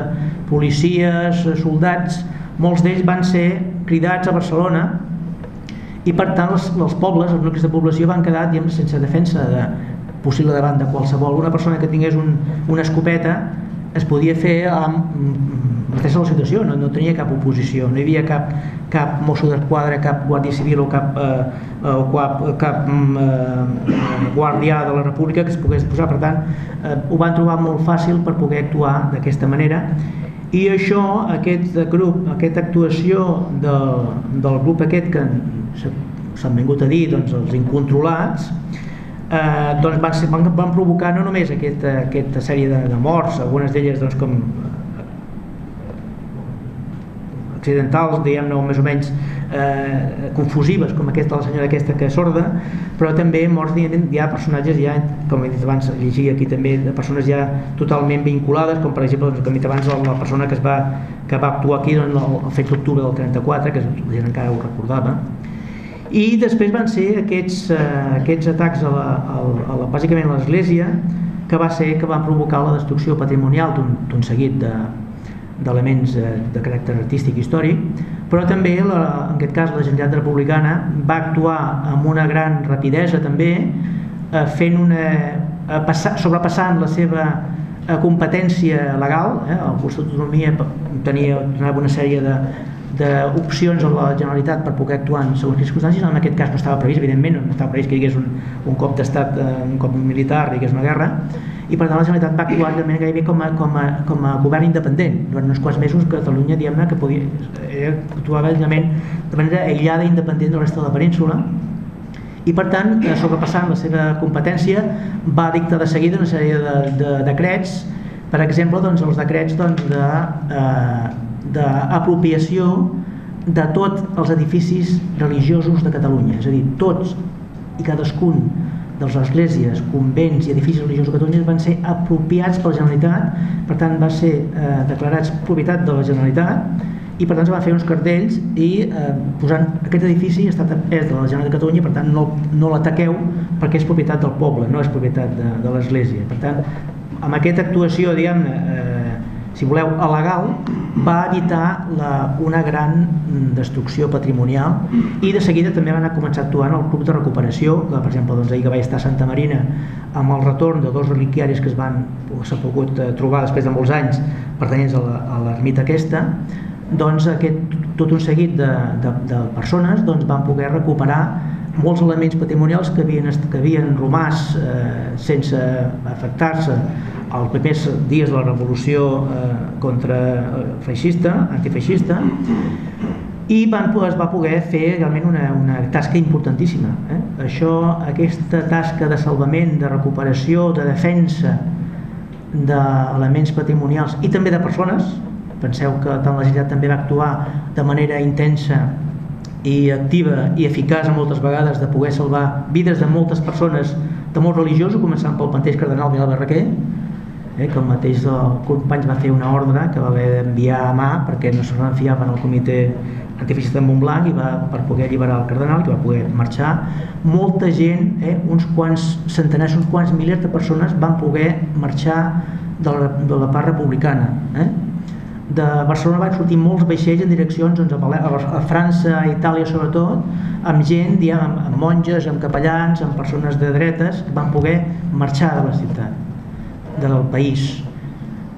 policies, eh, soldats, molts d'ells van ser cridats a Barcelona i per tant els, els pobles, els nuclis de població van quedar diguem, sense defensa de possible davant de qualsevol. Una persona que tingués un, una escopeta es podia fer amb mateixa la situació, no, no tenia cap oposició, no hi havia cap, cap mosso d'esquadra, cap guàrdia civil o cap, eh, o cap, cap mm, eh, guàrdia de la república que es pogués posar, per tant eh, ho van trobar molt fàcil per poder actuar d'aquesta manera. I això, aquest grup, aquesta actuació de, del grup aquest que s'han vingut a dir doncs, els incontrolats eh, doncs van, ser, van, van provocar no només aquesta, aquesta sèrie de, de morts, algunes d'elles doncs, com accidentals, diguem-ne, més o menys eh, confusives, com aquesta la senyora aquesta que és sorda, però també morts hi ha personatges ja, com he dit abans, llegia aquí també, de persones ja totalment vinculades, com per exemple, doncs, com he dit abans, la persona que, es va, que va actuar aquí en el, el fet d'octubre del 34, que encara ho recordava, I després van ser aquests, eh, aquests atacs a la, a la, a la, bàsicament a l'Església que va ser que van provocar la destrucció patrimonial d'un seguit de, de, de caràcter artístic i històric, però també, la, en aquest cas, la Generalitat Republicana va actuar amb una gran rapidesa també, eh, fent una, eh, sobrepassant la seva eh, competència legal, eh, el curs d'autonomia tenia una sèrie de, d'opcions a la Generalitat per poder actuar en segons circumstàncies, en aquest cas no estava previst, evidentment, no estava previst que hi hagués un, un cop d'estat, eh, un cop militar, hi hagués una guerra, i per tant la Generalitat va actuar de gairebé com a, com, a, com a govern independent. Durant uns quants mesos Catalunya, diguem-ne, que podia, eh, actuava de manera aïllada i independent de la resta de la península, i per tant, eh, sobrepassant la seva competència, va dictar de seguida una sèrie de, de decrets, per exemple, doncs, els decrets doncs, de, eh, d'apropiació de tots els edificis religiosos de Catalunya, és a dir, tots i cadascun dels esglésies, convents i edificis religiosos de Catalunya van ser apropiats per la Generalitat, per tant va ser eh, declarats propietat de la Generalitat i per tant es van fer uns cartells i eh, posant aquest edifici estat és de la Generalitat de Catalunya, per tant no, no l'ataqueu perquè és propietat del poble, no és propietat de, de l'Església. Per tant, amb aquesta actuació, diguem-ne, eh, si voleu, legal, va evitar la, una gran destrucció patrimonial i de seguida també van començar a actuar en el club de recuperació, que per exemple doncs, ahir que vaig estar a Santa Marina amb el retorn de dos reliquiaris que s'ha pogut eh, trobar després de molts anys pertanyents a l'ermita aquesta, doncs aquest, tot un seguit de, de, de persones doncs, van poder recuperar molts elements patrimonials que havien, que havien romàs eh, sense afectar-se als primers dies de la revolució eh, contra eh, feixista, antifeixista i van, es va poder fer realment una, una tasca importantíssima. Eh? Això, aquesta tasca de salvament, de recuperació, de defensa d'elements patrimonials i també de persones, penseu que tant la Generalitat també va actuar de manera intensa i activa i eficaç moltes vegades de poder salvar vides de moltes persones de molt religiosos, començant pel mateix cardenal Vidal Barraquer, eh, que el mateix del company va fer una ordre que va haver d'enviar a mà perquè no se en el comitè antifeixista de Montblanc i va, per poder alliberar el cardenal i va poder marxar. Molta gent, eh, uns quants centenars, uns quants milers de persones van poder marxar de la, de la part republicana. Eh? de Barcelona van sortir molts vaixells en direccions doncs, a, a França, a Itàlia sobretot, amb gent, diguem, amb, amb monges, amb capellans, amb persones de dretes, que van poder marxar de la ciutat, del país.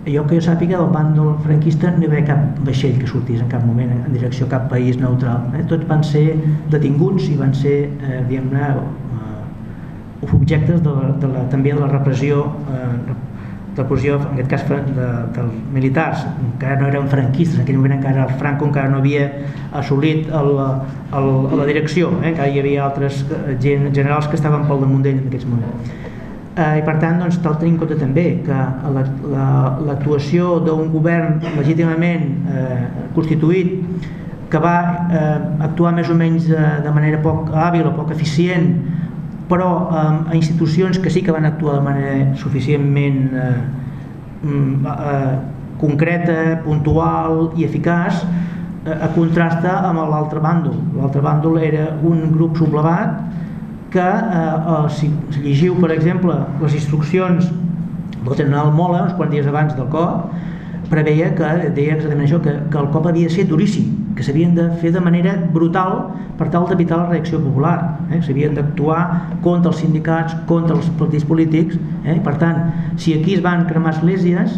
Jo que jo sàpiga, del bàndol franquista no hi havia cap vaixell que sortís en cap moment en direcció a cap país neutral. Eh? Tots van ser detinguts i van ser, eh, diguem-ne, uh, objectes de la, de la, també de la repressió eh, de posició, en aquest cas de, dels militars, encara no eren franquistes, en aquell moment encara el Franco encara no havia assolit el, el, la direcció, eh? encara hi havia altres eh, gent, generals que estaven pel damunt d'ell en aquests moments. Eh, I per tant, doncs, cal tenir en compte també que l'actuació la, la, d'un govern legítimament eh, constituït que va eh, actuar més o menys de, de manera poc hàbil o poc eficient però eh, a institucions que sí que van actuar de manera suficientment eh, mm, eh, concreta, puntual i eficaç eh, a contrasta amb l'altre bàndol. L'altre bàndol era un grup sublevat que, eh, si llegiu, per exemple, les instruccions del general Mola, uns quants dies abans del cop, preveia que deia exactament això, que, que el cop havia de ser duríssim, que s'havien de fer de manera brutal per tal d'evitar la reacció popular. Eh? S'havien d'actuar contra els sindicats, contra els partits polítics. Eh? Per tant, si aquí es van cremar esglésies,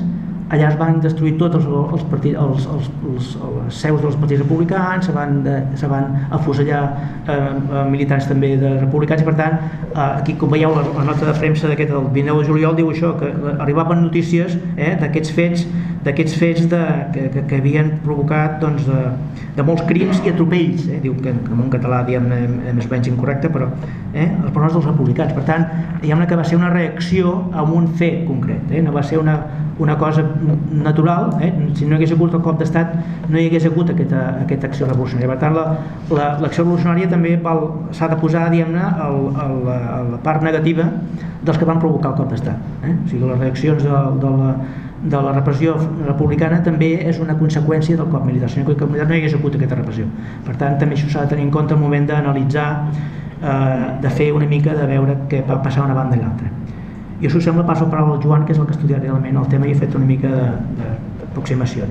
allà es van destruir tots els, els, partits, els, els, els, els seus dels partits republicans, se van, de, se van afusellar eh, militants també de republicans i per tant, eh, aquí com veieu la, la nota de premsa d'aquest del 29 de juliol diu això, que arribaven notícies eh, d'aquests fets d'aquests fets de, que, que, que havien provocat doncs, de, de molts crims i atropells, eh, diu que en un català diguem més o menys incorrecte, però eh, els pronoms dels republicans. Per tant, diguem que va ser una reacció a un fet concret, eh, no va ser una, una cosa natural, eh? si no hi hagués hagut el cop d'estat no hi hagués hagut aquesta, aquesta acció revolucionària. Per tant, l'acció la, la, revolucionària també s'ha de posar diguem-ne a, la part negativa dels que van provocar el cop d'estat. Eh? O sigui, les reaccions de, de, la, de la repressió republicana també és una conseqüència del cop militar. Si no el cop militar no hi hagués hagut aquesta repressió. Per tant, també això s'ha de tenir en compte al moment d'analitzar, eh, de fer una mica de veure què va passar una banda i l'altra. I això sembla passo la paraula al Joan, que és el que ha estudiat realment el tema i ha fet una mica d'aproximació.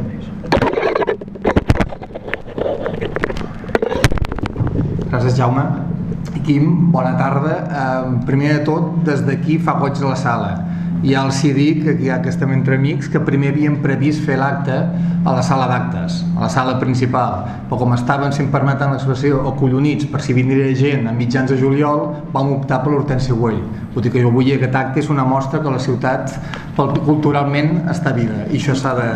Gràcies, Jaume. Quim, bona tarda. Eh, primer de tot, des d'aquí fa goig de la sala i dic, que ja que estem entre amics, que primer havíem previst fer l'acte a la sala d'actes, a la sala principal, però com estaven, si em permeten l'expressió, acollonits per si vindria gent a mitjans de juliol, vam optar per l'Hortensi Güell. Vull dir que jo vull que aquest acte és una mostra que la ciutat culturalment està viva i això s'ha de,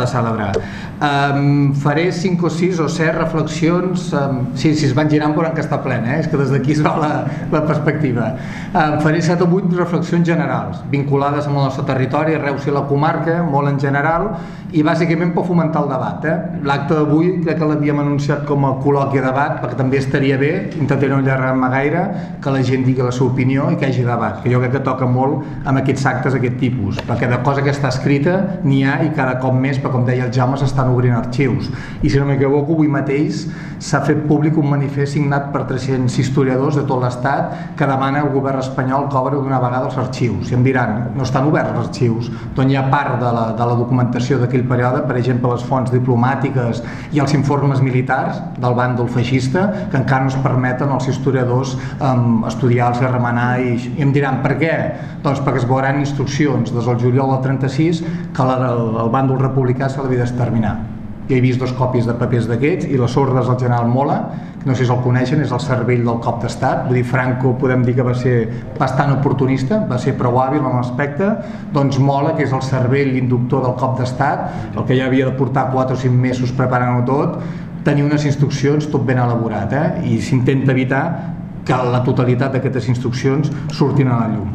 de celebrar. Um, faré 5 o 6 o 7 reflexions, um, sí, si es van girant veuran que està plena, eh? és que des d'aquí es va la, la perspectiva. Um, faré 7 o 8 reflexions generals, vinculades amb el nostre territori, Reus i la comarca, molt en general, i bàsicament per fomentar el debat. Eh? L'acte d'avui crec que l'havíem anunciat com a col·loqui debat, perquè també estaria bé, intentaré no allargar-me gaire, que la gent digui la seva opinió i que hi hagi debat, que jo crec que toca molt amb aquests actes d'aquest tipus perquè de cosa que està escrita n'hi ha i cada cop més, perquè com deia el Jaume, s'estan obrint arxius. I si no m'equivoco, avui mateix s'ha fet públic un manifest signat per 300 historiadors de tot l'Estat que demana al govern espanyol que obri d'una vegada els arxius. I em diran, no estan oberts els arxius, doncs hi ha part de la, de la documentació d'aquell període, per exemple, les fonts diplomàtiques i els informes militars del bàndol feixista, que encara no es permeten als historiadors um, estudiar-los, remenar, i, i em diran, per què? Doncs perquè es veuran instruccions des del juliol del 36 que el, el bàndol republicà se l'havia d'exterminar. Jo he vist dos còpies de papers d'aquests i les ordres del general Mola, que no sé si el coneixen, és el cervell del cop d'estat, vull dir, Franco podem dir que va ser bastant oportunista, va ser prou hàbil en l'aspecte, doncs Mola, que és el cervell inductor del cop d'estat, el que ja havia de portar 4 o 5 mesos preparant-ho tot, tenia unes instruccions tot ben elaborat, eh? i s'intenta evitar que la totalitat d'aquestes instruccions surtin a la llum.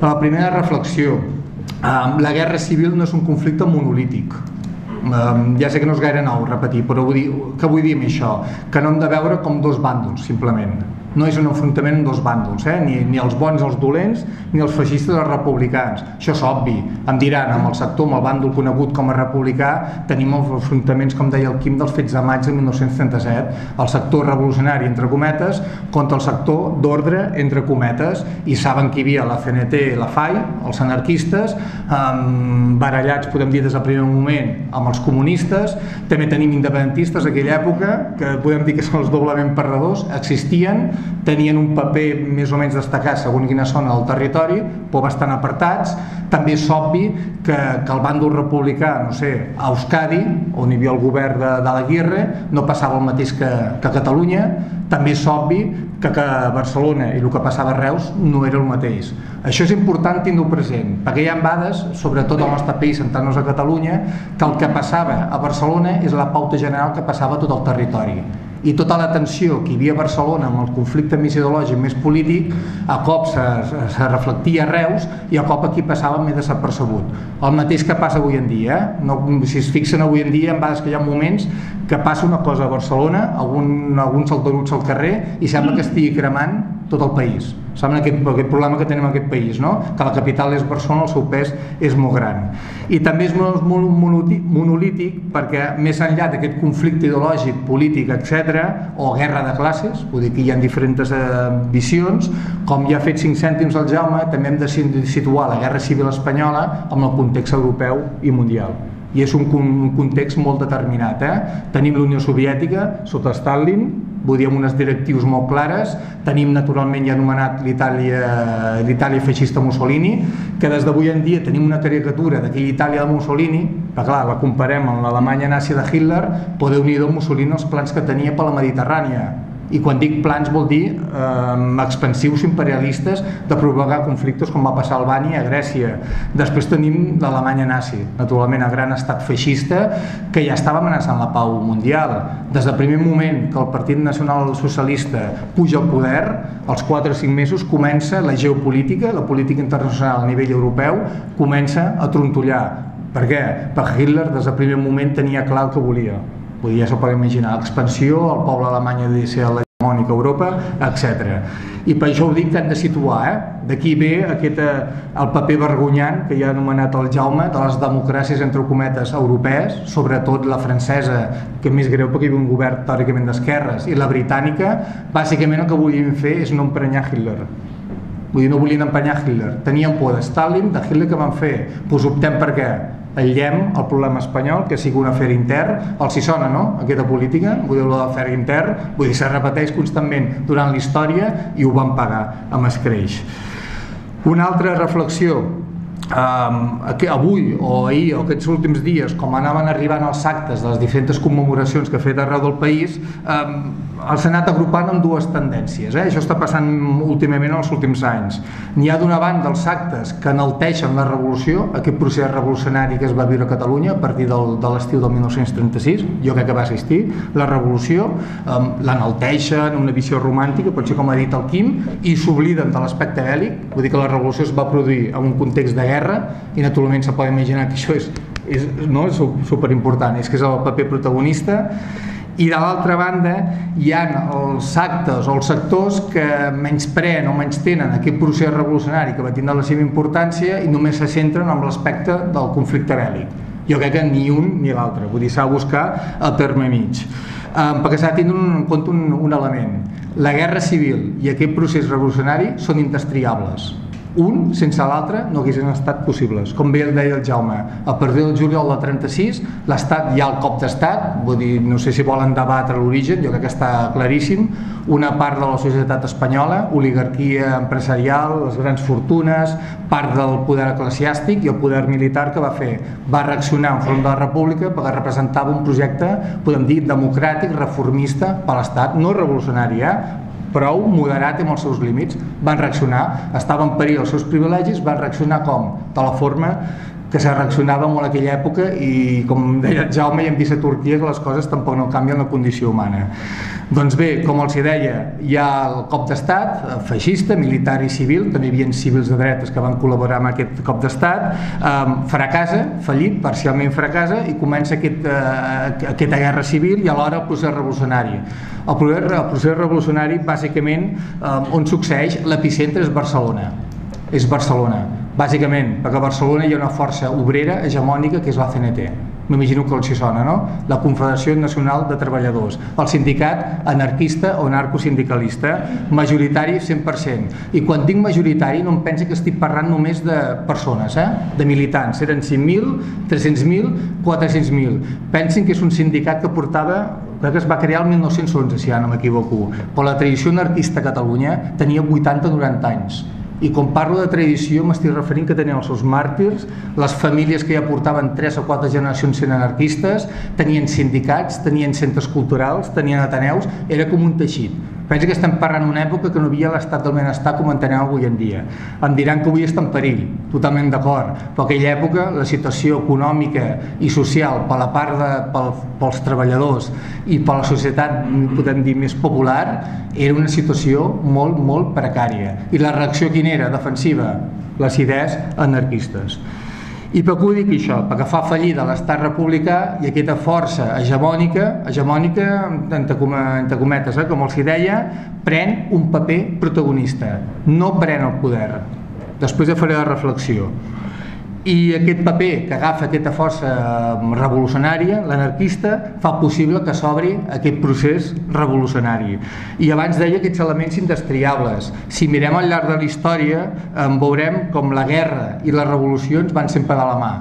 La primera reflexió, la guerra civil no és un conflicte monolític, ja sé que no és gaire nou repetir, però vull dir, què vull dir amb això? Que no hem de veure com dos bàndols, simplement no és un enfrontament en dos bàndols, eh? ni, ni els bons els dolents, ni els feixistes els republicans. Això és obvi. Em diran, amb el sector, amb el bàndol conegut com a republicà, tenim els enfrontaments, com deia el Quim, dels fets de maig de 1937. El sector revolucionari, entre cometes, contra el sector d'ordre, entre cometes, i saben que hi havia la CNT i la FAI, els anarquistes, um, barallats, podem dir, des del primer moment, amb els comunistes. També tenim independentistes d'aquella època, que podem dir que són els doblement perdedors, existien, tenien un paper més o menys destacat segons quina zona del territori, però bastant apartats. També és obvi que, que el bàndol republicà, no sé, a Euskadi, on hi havia el govern de, de la Guerra, no passava el mateix que, que a Catalunya. També és obvi que, que Barcelona i el que passava a Reus no era el mateix. Això és important tindre-ho present, perquè hi ha dades, sobretot al nostre país, centrant-nos a Catalunya, que el que passava a Barcelona és la pauta general que passava a tot el territori i tota la tensió que hi havia a Barcelona amb el conflicte més ideològic, més polític, a cop se, se reflectia a Reus i a cop aquí passava més desapercebut. El mateix que passa avui en dia, eh? no, si es fixen avui en dia, en vegades que hi ha moments que passa una cosa a Barcelona, algun, alguns saltaruts al carrer i sembla que estigui cremant tot el país. Saben aquest, aquest problema que tenim en aquest país, no? que la capital és Barcelona, el seu pes és molt gran. I també és molt, molt monolític perquè més enllà d'aquest conflicte ideològic, polític, etc, o guerra de classes, vull dir que hi ha diferents eh, visions, com ja ha fet 5 cèntims el Jaume, també hem de situar la guerra civil espanyola amb el context europeu i mundial i és un, context molt determinat. Eh? Tenim la Unió Soviètica sota Stalin, amb unes directius molt clares. Tenim, naturalment, ja anomenat l'Itàlia feixista Mussolini, que des d'avui en dia tenim una caricatura d'aquella Itàlia de Mussolini, que clar, la comparem amb l'Alemanya nàcia de Hitler, podeu unir Mussolini els plans que tenia per la Mediterrània, i quan dic plans vol dir eh, expansius imperialistes de provocar conflictes com va passar a Albània a Grècia. Després tenim l'Alemanya nazi, naturalment el gran estat feixista que ja estava amenaçant la pau mundial. Des del primer moment que el Partit Nacional Socialista puja al poder, als 4 o 5 mesos comença la geopolítica, la política internacional a nivell europeu, comença a trontollar. Per què? Perquè Hitler des del primer moment tenia clar el que volia Vull dir, ja s'ho pot imaginar, l'expansió, el poble alemany de ser hegemònica a Europa, etc. I per això ho dic que de situar, eh? D'aquí ve aquest, eh, el paper vergonyant que ja ha anomenat el Jaume de les democràcies entre cometes europees, sobretot la francesa, que és més greu perquè hi havia un govern teòricament d'esquerres, i la britànica, bàsicament el que volien fer és no emprenyar Hitler. Vull dir, no volien emprenyar Hitler. Tenien por de Stalin, de Hitler, que van fer? Doncs optem per què? Aïllem el problema espanyol, que sigui un afer intern, els hi sona, no?, aquesta política, vull dir, l'afer intern, vull dir, se repeteix constantment durant la història i ho van pagar amb escreix. Una altra reflexió, um, avui o ahir o aquests últims dies, com anaven arribant els actes de les diferents commemoracions que ha fet arreu del país, um, els anat agrupant en dues tendències. Eh? Això està passant últimament en els últims anys. N'hi ha d'una banda els actes que enalteixen la revolució, aquest procés revolucionari que es va viure a Catalunya a partir del, de l'estiu del 1936, jo crec que va assistir, la revolució, um, l'enalteixen, una visió romàntica, potser com ha dit el Quim, i s'obliden de l'aspecte bèl·lic, vull dir que la revolució es va produir en un context de guerra i naturalment se pot imaginar que això és, és, no, superimportant, és que és el paper protagonista. I de l'altra banda hi ha els actes o els sectors que menys pren o menys tenen aquest procés revolucionari que va tindre la seva importància i només se centren en l'aspecte del conflicte bèl·lic. Jo crec que ni un ni l'altre vull dir, s'ha de buscar el terme mig. Um, perquè s'ha de tenir en compte un, un element. La guerra civil i aquest procés revolucionari són indestriables un sense l'altre no haguessin estat possibles. Com bé deia el Jaume a partir del juliol del 36 l'Estat hi ha el cop d'Estat vull dir, no sé si volen debatre l'origen jo crec que està claríssim. Una part de la societat espanyola oligarquia empresarial, les grans fortunes part del poder eclesiàstic i el poder militar que va fer. Va reaccionar front de la república perquè representava un projecte podem dir democràtic, reformista per l'Estat, no revolucionari eh? Prou moderat amb els seus límits, van reaccionar, estaven en perill els seus privilegis, van reaccionar com? De la forma que se reaccionava molt en aquella època i com deia Jaume i hem vist a Turquia que les coses tampoc no canvien la condició humana. Doncs bé, com els deia, hi ha el cop d'estat, feixista, militar i civil, també hi havia civils de dretes que van col·laborar amb aquest cop d'estat, eh, fracassa, fallit, parcialment fracassa i comença aquest, eh, aquesta guerra civil i alhora el procés revolucionari. El procés, el procés revolucionari, bàsicament, eh, on succeeix, l'epicentre és Barcelona. És Barcelona bàsicament perquè a Barcelona hi ha una força obrera hegemònica que és la CNT m'imagino que els hi sona, no? La Confederació Nacional de Treballadors, el sindicat anarquista o anarcosindicalista, majoritari 100%. I quan dic majoritari no em pensi que estic parlant només de persones, eh? de militants. Eren 5.000, 300.000, 400.000. Pensin que és un sindicat que portava crec que es va crear el 1911, si ja no m'equivoco, però la tradició anarquista a Catalunya tenia 80-90 anys i quan parlo de tradició m'estic referint que tenien els seus màrtirs, les famílies que ja portaven 3 o 4 generacions sent anarquistes, tenien sindicats, tenien centres culturals, tenien ateneus, era com un teixit. Pensa que estem parlant una època que no havia l'estat del benestar com entenem avui en dia. Em diran que avui està en perill, totalment d'acord, però aquella època la situació econòmica i social per la part de, pel, pels treballadors i per la societat, podem dir, més popular, era una situació molt, molt precària. I la reacció quina era? Defensiva. Les idees anarquistes. I per què ho dic això? Perquè fa fallida l'estat republicà i aquesta força hegemònica, hegemònica entre, entre cometes, eh, com els deia, pren un paper protagonista, no pren el poder. Després ja faré la reflexió i aquest paper que agafa aquesta força revolucionària, l'anarquista, fa possible que s'obri aquest procés revolucionari. I abans deia aquests elements indestriables. Si mirem al llarg de la història, en veurem com la guerra i les revolucions van sempre de la mà.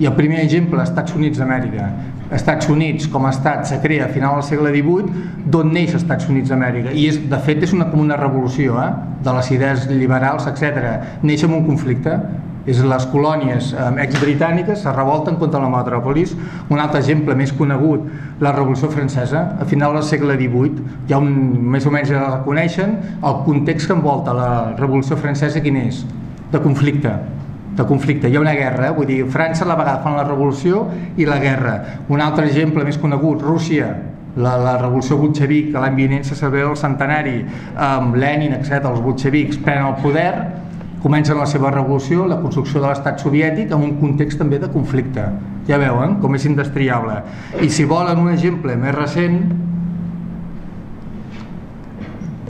I el primer exemple, Estats Units d'Amèrica. Estats Units, com a estat, se crea a final del segle XVIII, d'on neix Estats Units d'Amèrica. I és, de fet és una, com una revolució, eh? de les idees liberals, etc. Neix en un conflicte és les colònies eh, ex-britàniques se revolten contra la metròpolis. Un altre exemple més conegut, la Revolució Francesa, a final del segle XVIII, ja un, més o menys ja la coneixen, el context que envolta la Revolució Francesa quin és? De conflicte de conflicte, hi ha una guerra, eh? vull dir, França la vegada fan la revolució i la guerra. Un altre exemple més conegut, Rússia, la, la revolució bolxevic, l'any vinent se celebra el centenari, amb Lenin, etc., els bolxevics prenen el poder, comencen la seva revolució, la construcció de l'estat soviètic en un context també de conflicte. Ja veuen com és indestriable. I si volen un exemple més recent,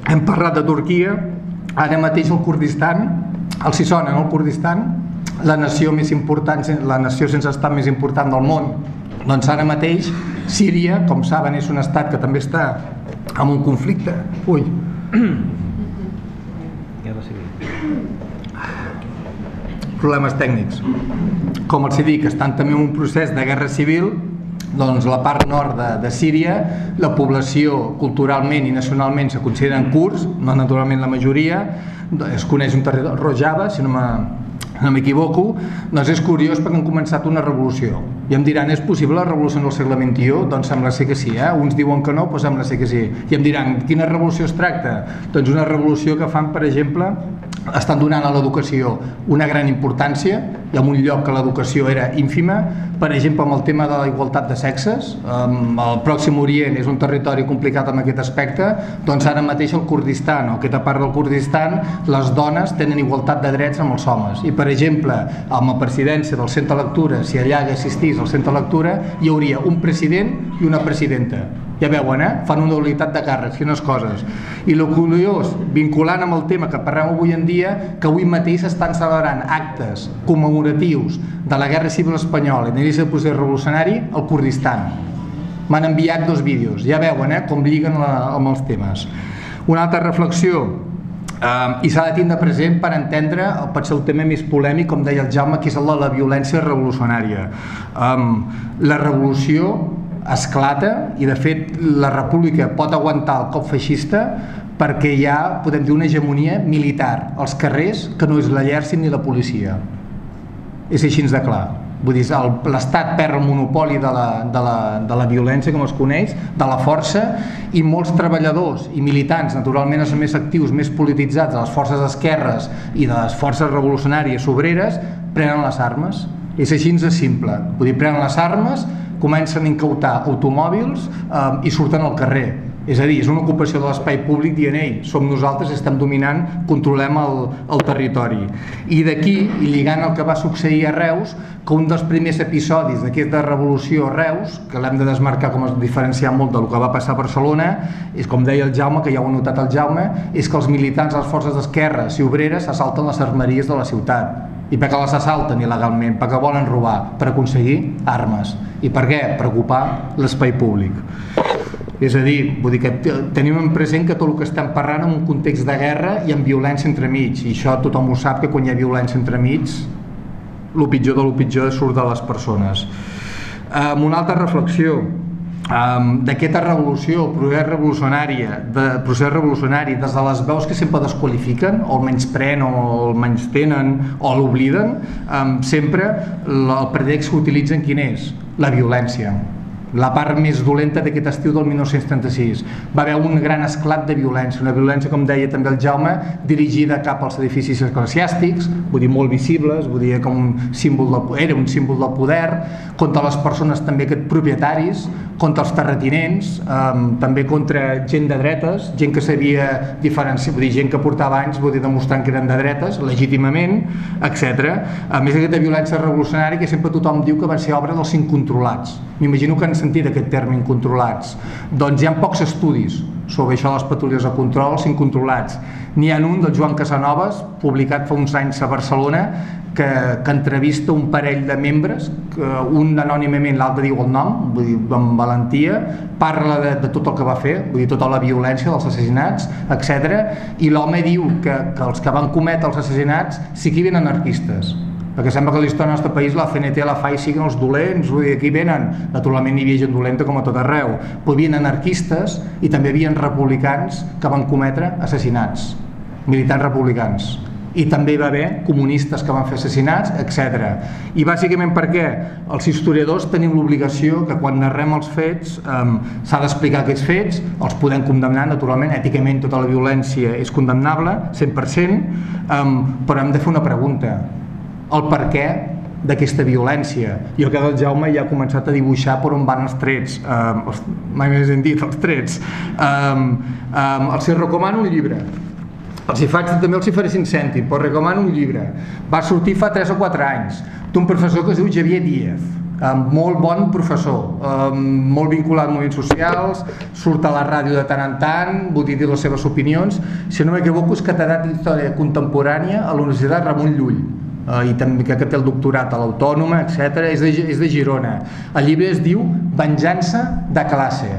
hem parlat de Turquia, ara mateix el Kurdistan, el si sona, no? el Kurdistan, la nació més important, la nació sense estat més important del món, doncs ara mateix Síria, com saben, és un estat que també està en un conflicte. Ui. Problemes tècnics. Com els dic, estan també en un procés de guerra civil doncs la part nord de, de Síria, la població culturalment i nacionalment se consideren kurds, no naturalment la majoria, es coneix un territori Rojava, si no m'equivoco, doncs és curiós perquè han començat una revolució. I em diran, és possible la revolució del segle XXI? Doncs sembla ser que sí, eh? Uns diuen que no, però sembla ser que sí. I em diran, quina revolució es tracta? Doncs una revolució que fan, per exemple, estan donant a l'educació una gran importància i en un lloc que l'educació era ínfima, per exemple amb el tema de la igualtat de sexes, el Pròxim Orient és un territori complicat en aquest aspecte, doncs ara mateix el Kurdistan, o aquesta part del Kurdistan, les dones tenen igualtat de drets amb els homes. I per exemple, amb la presidència del centre de lectura, si allà hi assistís al centre de lectura, hi hauria un president i una presidenta ja veuen, eh? fan una dualitat de càrrecs, quines coses. I el curiós, vinculant amb el tema que parlem avui en dia, que avui mateix estan celebrant actes commemoratius de la Guerra Civil Espanyola i de l'inici del procés revolucionari al Kurdistan. M'han enviat dos vídeos, ja veuen eh? com lliguen la, amb els temes. Una altra reflexió, Uh, i s'ha de tindre present per entendre per ser el tema més polèmic, com deia el Jaume, que és de la violència revolucionària. Um, la revolució esclata i de fet la república pot aguantar el cop feixista perquè hi ha, podem dir, una hegemonia militar als carrers que no és l'exèrcit ni la policia. És així de clar. Vull dir, l'Estat perd el monopoli de la, de, la, de la violència, com es coneix, de la força, i molts treballadors i militants, naturalment els més actius, més polititzats, de les forces esquerres i de les forces revolucionàries obreres, prenen les armes. És així de simple. Vull dir, prenen les armes comencen a incautar automòbils eh, i surten al carrer. És a dir, és una ocupació de l'espai públic dient, ei, som nosaltres, estem dominant, controlem el, el territori. I d'aquí, i lligant el que va succeir a Reus, que un dels primers episodis d'aquesta revolució a Reus, que l'hem de desmarcar com es diferenciar molt del que va passar a Barcelona, és com deia el Jaume, que ja ho ha notat el Jaume, és que els militants les forces d'esquerres i obreres assalten les armeries de la ciutat i perquè les assalten il·legalment, perquè volen robar, per aconseguir armes. I per què? Per ocupar l'espai públic. És a dir, vull dir que tenim en present que tot el que estem parlant en un context de guerra i amb violència entremig, i això tothom ho sap que quan hi ha violència entremig, el pitjor de lo pitjor surt de les persones. Amb una altra reflexió, d'aquesta revolució, procés revolucionària, de procés revolucionari, des de les veus que sempre desqualifiquen, o el menyspren, o el menystenen, o l'obliden, sempre el pretext que utilitzen quin és? La violència la part més dolenta d'aquest estiu del 1936. Va haver un gran esclat de violència, una violència, com deia també el Jaume, dirigida cap als edificis eclesiàstics, vull dir, molt visibles, vull dir, com un símbol del, era un símbol del poder, contra les persones també que propietaris, contra els terratinents, eh, també contra gent de dretes, gent que sabia diferenciar, vull dir, gent que portava anys vull dir, demostrant que eren de dretes, legítimament, etc. A més d'aquesta violència revolucionària que sempre tothom diu que van ser obra dels incontrolats. M'imagino que han sentit aquest terme incontrolats. Doncs hi ha pocs estudis sobre això de les patrulles de control incontrolats. N'hi ha un del Joan Casanovas, publicat fa uns anys a Barcelona, que, que entrevista un parell de membres, que un anònimament, l'altre diu el nom, vull dir, amb valentia, parla de, de tot el que va fer, vull dir, tota la violència dels assassinats, etc. I l'home diu que, que els que van cometre els assassinats sí que hi havia anarquistes, perquè sembla que la història del nostre país la CNT la fa i siguin els dolents, vull dir, aquí venen, naturalment hi havia gent dolenta com a tot arreu, però hi havia anarquistes i també hi havia republicans que van cometre assassinats, militants republicans. I també hi va haver comunistes que van fer assassinats, etc. I bàsicament per què? Els historiadors tenim l'obligació que quan narrem els fets um, s'ha d'explicar aquests fets, els podem condemnar, naturalment, èticament tota la violència és condemnable, 100%, um, però hem de fer una pregunta. El per què d'aquesta violència. Jo que el Jaume ja ha començat a dibuixar per on van els trets, um, els, mai més hem dit, els trets. Um, um, els recomano un llibre, els hi faig, també els hi faré 5 cèntims, però recomano un llibre. Va sortir fa 3 o 4 anys d'un professor que es diu Javier Díaz. eh, molt bon professor, eh, molt vinculat a moviments socials, surt a la ràdio de tant en tant, vull dir, les seves opinions. Si no m'equivoco, és catedràtic d'Història Contemporània a la Universitat Ramon Llull eh, i també que té el doctorat a l'Autònoma, etc. És de, és de Girona. El llibre es diu Venjança de classe.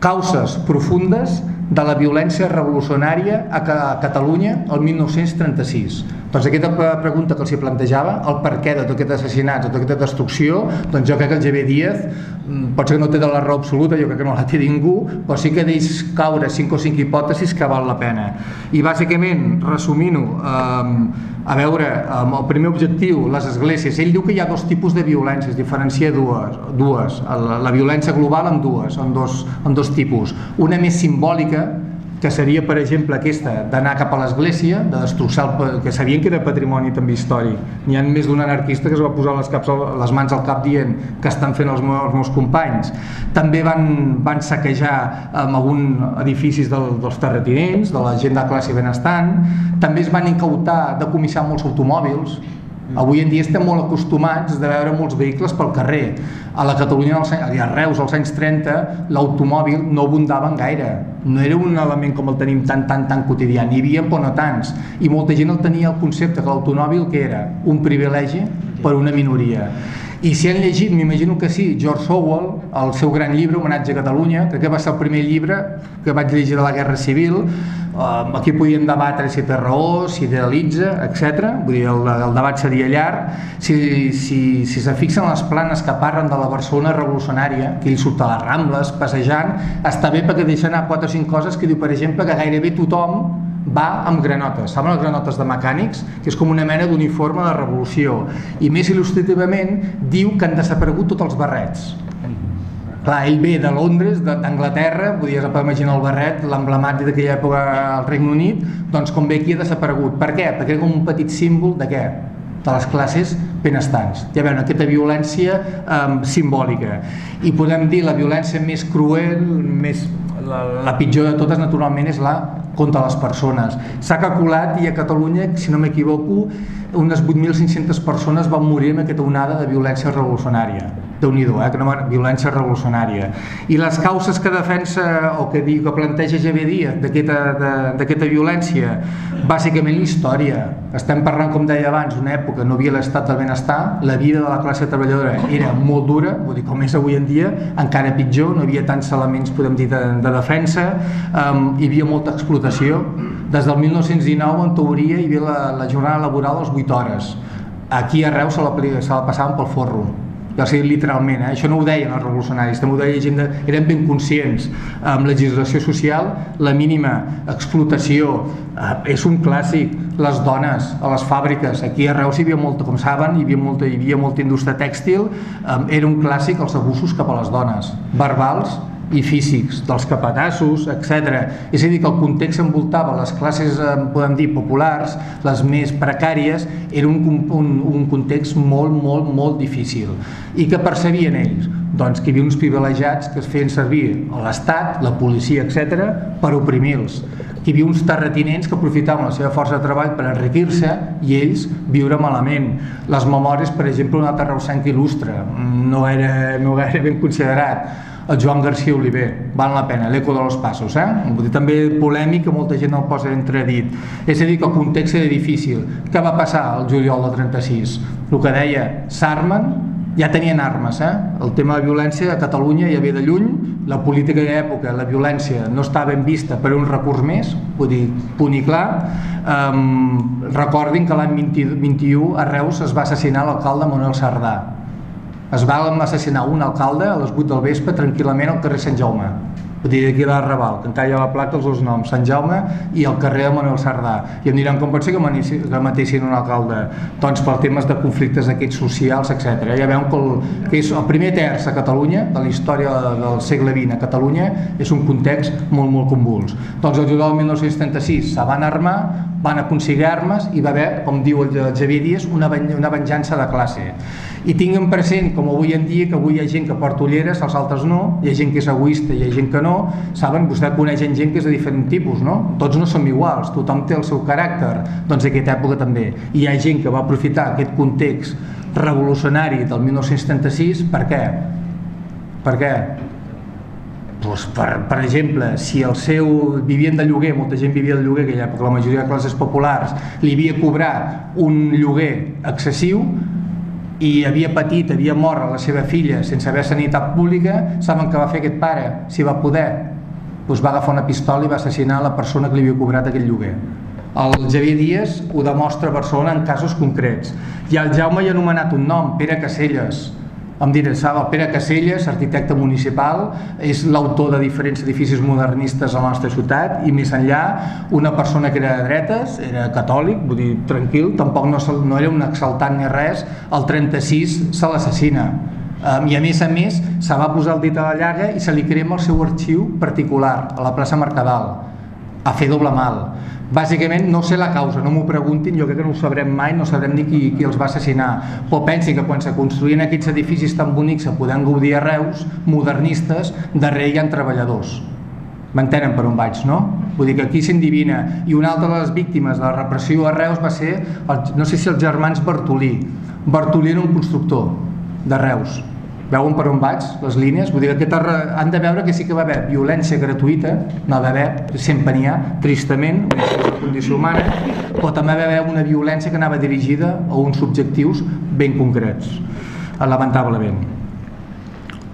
Causes profundes de la violència revolucionària a Catalunya el 1936 doncs aquesta pregunta que els hi plantejava, el per què de tot aquest assassinat, de tota aquesta destrucció, doncs jo crec que el Javier Díaz mm, pot ser que no té de la raó absoluta, jo crec que no la té ningú, però sí que deix caure 5 o 5 hipòtesis que val la pena. I bàsicament, resumint-ho, eh, a veure, eh, el primer objectiu, les esglésies, ell diu que hi ha dos tipus de violències, diferencia dues, dues la, violència global en dues, en dos, en dos tipus. Una més simbòlica, que seria, per exemple, aquesta, d'anar cap a l'església, de destrossar el, que sabien que era patrimoni també històric. N'hi ha més d'un anarquista que es va posar les, caps, les mans al cap dient que estan fent els meus, els meus companys. També van, van saquejar amb algun edificis del, dels terratinents, de la gent de classe benestant, també es van incautar de comissar molts automòbils, Avui en dia estem molt acostumats de veure molts vehicles pel carrer. A la Catalunya, als, a Reus, als anys 30, l'automòbil no abundaven gaire. No era un element com el tenim tan, tan, tan quotidià. N'hi havia, però no tants. I molta gent el tenia el concepte que l'automòbil que era un privilegi per una minoria. I si han llegit, m'imagino que sí, George Orwell, el seu gran llibre, Homenatge a Catalunya, crec que va ser el primer llibre que vaig llegir de la Guerra Civil, aquí podíem debatre si té raó, si idealitza, etc. Vull dir, el, el debat seria llarg. Si, si, si se fixen les planes que parlen de la Barcelona revolucionària, que ell surt a les Rambles, passejant, està bé perquè deixa anar quatre o cinc coses que diu, per exemple, que gairebé tothom va amb granotes, saben les granotes de mecànics? Que és com una mena d'uniforme de revolució. I més il·lustrativament diu que han desaparegut tots els barrets. Clar, ell ve de Londres, d'Anglaterra, podies imaginar el barret, l'emblemàtic d'aquella època al Regne Unit, doncs com ve aquí ha desaparegut. Per què? Perquè era com un petit símbol de què? de les classes benestants. Ja veuen, aquesta violència eh, simbòlica. I podem dir la violència més cruel, més, la, la pitjor de totes, naturalment, és la contra les persones. S'ha calculat i a Catalunya, si no m'equivoco, unes 8.500 persones van morir amb aquesta onada de violència revolucionària déu nhi eh? que no, violència revolucionària. I les causes que defensa o que, diu, que planteja Javier Díaz d'aquesta violència, bàsicament història. Estem parlant, com deia abans, una època no havia l'estat del benestar, la vida de la classe treballadora era molt dura, vull dir, com és avui en dia, encara pitjor, no havia tants elements, podem dir, de, de defensa, um, hi havia molta explotació. Des del 1919, en teoria, hi havia la, la jornada laboral a les 8 hores. Aquí a Reus se la, se la passaven pel forro o sigui, literalment, eh? això no ho deien els revolucionaris, també ho deia gent de... eren ben conscients. Amb legislació social, la mínima explotació, eh, és un clàssic, les dones a les fàbriques, aquí a Reus hi havia molta, com saben, hi havia molta, hi havia molta indústria tèxtil, eh, era un clàssic els abusos cap a les dones, verbals i físics, dels capatassos, etc. És a dir, que el context envoltava les classes, podem dir, populars, les més precàries, era un, un, un context molt, molt, molt difícil. I què percebien ells? Doncs que hi havia uns privilegiats que es feien servir l'Estat, la policia, etc., per oprimir-los. Que hi havia uns terratinents que aprofitaven la seva força de treball per enriquir-se i ells viure malament. Les memòries, per exemple, un altre reusenc il·lustre, no era, no era ben considerat el Joan García Oliver, val la pena, l'eco de los passos, eh? També polèmic que molta gent el posa entredit. És a dir, que el context era difícil. Què va passar el juliol del 36? El que deia, s'armen, ja tenien armes, eh? El tema de violència a Catalunya ja ve de lluny, la política d'època, la violència no està ben vista per un recurs més, vull dir, punt i clar. Um, recordin que l'any 21 a Reus es va assassinar l'alcalde Manuel Sardà, es va assassinar un alcalde a les 8 del vespre tranquil·lament al carrer Sant Jaume vull dir, d'aquí a Raval, que encara hi ha la placa els dos noms, Sant Jaume i el carrer de Manuel Sardà. I em diran, com pot ser que, que mateixin un alcalde? Doncs per temes de conflictes aquests socials, etc. Ja veuen que, el, que és el primer terç a Catalunya, de la història del segle XX a Catalunya, és un context molt, molt convuls. Doncs el juliol del 1936 se van armar, van aconseguir armes i va haver, com diu el Xavier una, una venjança de classe i tinguin present, com avui en dia, que avui hi ha gent que porta ulleres, els altres no, hi ha gent que és egoista, hi ha gent que no, saben, vostè coneix gent que és de diferent tipus, no? Tots no som iguals, tothom té el seu caràcter, doncs aquesta època també. I hi ha gent que va aprofitar aquest context revolucionari del 1976, per què? Per què? Pues per, per exemple, si el seu vivien de lloguer, molta gent vivia de lloguer aquella època, la majoria de classes populars, li havia cobrat un lloguer excessiu i havia patit, havia mort a la seva filla sense haver sanitat pública, saben què va fer aquest pare? Si va poder, doncs va agafar una pistola i va assassinar la persona que li havia cobrat aquell lloguer. El Javier Díaz ho demostra a Barcelona en casos concrets. I el Jaume hi ha anomenat un nom, Pere Caselles, em diré, el Pere Caselles, arquitecte municipal, és l'autor de diferents edificis modernistes a la nostra ciutat i més enllà una persona que era de dretes, era catòlic, vull dir, tranquil, tampoc no, no era un exaltant ni res, el 36 se l'assassina. Um, I a més a més se va posar el dit a la llaga i se li crema el seu arxiu particular a la plaça Mercadal a fer doble mal Bàsicament no sé la causa, no m'ho preguntin, jo crec que no ho sabrem mai, no sabrem ni qui, qui els va assassinar. Però pensi que quan se construïen aquests edificis tan bonics que podem gaudir a Reus, modernistes, darrere hi ha treballadors. M'entenen per on vaig, no? Vull dir que aquí s'endivina. I una altra de les víctimes de la repressió a Reus va ser, el, no sé si els germans Bartolí. Bartolí era un constructor de Reus, veuen per on vaig, les línies, vull dir que han de veure que sí que va haver violència gratuïta, no va haver, sempre n'hi ha, tristament, una condició humana, però també va haver una violència que anava dirigida a uns objectius ben concrets, lamentablement.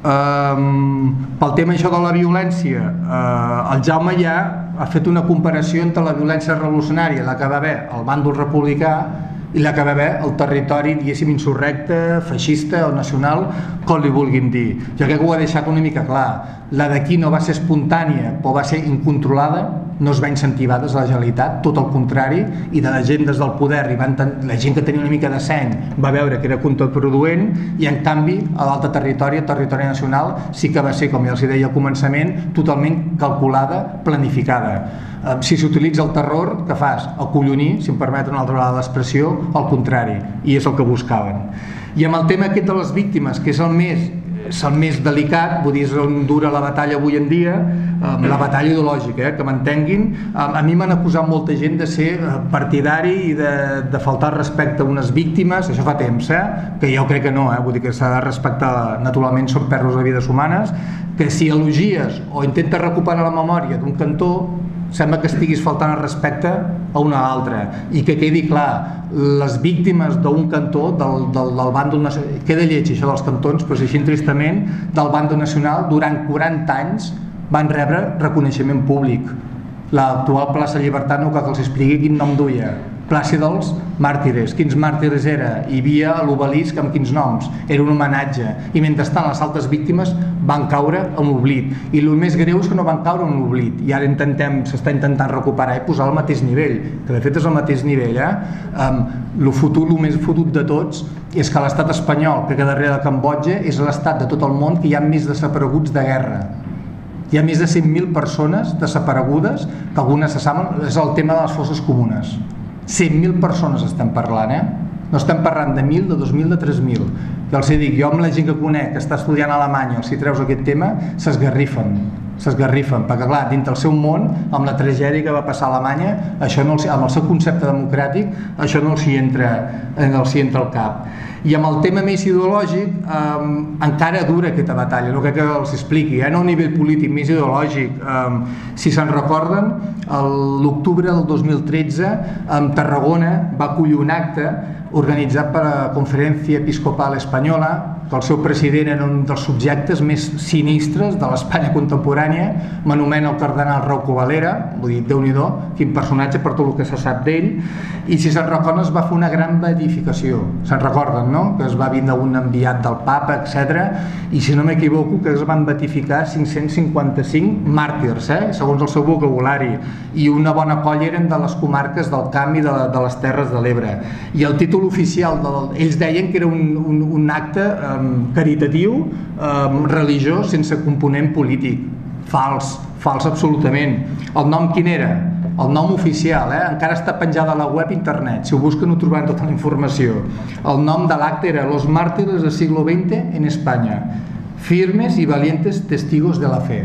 Um, pel tema això de la violència, uh, el Jaume ja ha fet una comparació entre la violència revolucionària, la que va haver el bàndol republicà, i la que va haver el territori, diguéssim, insurrecte, feixista o nacional, com li vulguin dir. Jo crec que ho ha deixat una mica clar. La d'aquí no va ser espontània, però va ser incontrolada, no es va incentivar des de la Generalitat, tot el contrari, i de la gent des del poder, i van la gent que tenia una mica de seny va veure que era contraproduent, i en canvi a l'altre territori, territori nacional, sí que va ser, com ja els deia al començament, totalment calculada, planificada si s'utilitza el terror, que fas? Acollonir, si em permeten una altra vegada l'expressió, al contrari, i és el que buscaven. I amb el tema aquest de les víctimes, que és el més és el més delicat, vull dir, és on dura la batalla avui en dia, eh, la batalla ideològica, eh, que m'entenguin. A mi m'han acusat molta gent de ser eh, partidari i de, de faltar respecte a unes víctimes, això fa temps, eh, que jo crec que no, eh, vull dir que s'ha de respectar, naturalment són perros de vides humanes, que si elogies o intentes recuperar la memòria d'un cantó, sembla que estiguis faltant el respecte a una a l'altra i que quedi clar, les víctimes d'un cantó del, del, del bàndol nacional queda lleig això dels cantons, però així tristament del bàndol nacional durant 40 anys van rebre reconeixement públic. L'actual plaça Llibertat no cal que els expliqui quin nom duia plaça dels màrtires. Quins màrtires era? Hi havia l'obelisc amb quins noms? Era un homenatge. I mentrestant les altres víctimes van caure en l'oblit. I el més greu és que no van caure en l'oblit. I ara intentem, s'està intentant recuperar i posar al mateix nivell, que de fet és al mateix nivell. Eh? Um, el futur, el més fotut de tots, és que l'estat espanyol, que queda darrere de Cambodja, és l'estat de tot el món que hi ha més desapareguts de guerra hi ha més de 100.000 persones desaparegudes que algunes se saben, és el tema de les fosses comunes 100.000 persones estem parlant, eh? No estem parlant de 1.000, de 2.000, de 3.000. Jo els dic, jo amb la gent que conec que està estudiant a Alemanya, si treus aquest tema, s'esgarrifen, s'esgarrifen, perquè clar, dintre el seu món, amb la tragèdia que va passar a Alemanya, això no els, amb el seu concepte democràtic, això no els hi entra, no els hi entra al cap. I amb el tema més ideològic eh, encara dura aquesta batalla, no crec que els expliqui, eh? no a nivell polític, més ideològic. Eh, si se'n recorden, l'octubre del 2013 en Tarragona va acollir un acte organitzat per la Conferència Episcopal Espanyola que el seu president era un dels subjectes més sinistres de l'Espanya contemporània, m'anomena el cardenal Rauco Valera, vull dir, déu nhi quin personatge per tot el que se sap d'ell, i si se'n recorden es va fer una gran beatificació, se'n recorden, no?, que es va vindre un enviat del papa, etc. i si no m'equivoco que es van beatificar 555 màrtirs, eh? segons el seu vocabulari, i una bona colla eren de les comarques del Camp i de, de les Terres de l'Ebre. I el títol oficial, del, ells deien que era un, un, un acte eh, caritatiu, um, religiós, sense component polític. Fals, fals absolutament. El nom quin era? El nom oficial, eh? encara està penjada a la web internet, si ho busquen ho trobaran tota la informació. El nom de l'acte era Los mártires del siglo XX en Espanya, firmes i valientes testigos de la fe.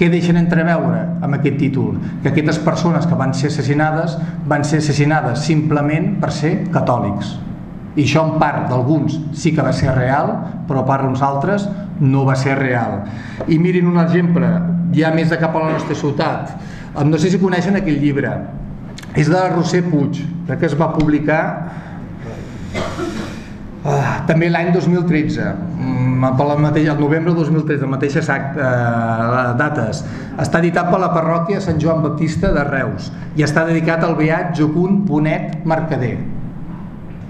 Què deixen entreveure amb aquest títol? Que aquestes persones que van ser assassinades van ser assassinades simplement per ser catòlics I això en part d'alguns sí que va ser real, però per uns altres no va ser real. I mirin un exemple, ja més de cap a la nostra ciutat. No sé si coneixen aquell llibre. És de Roser Puig, que es va publicar Uh, també l'any 2013, mm, per la mateixa, el novembre de 2013, les mateixes uh, dates. Està editat per la parròquia Sant Joan Baptista de Reus i està dedicat al beat Jocund Bonet Mercader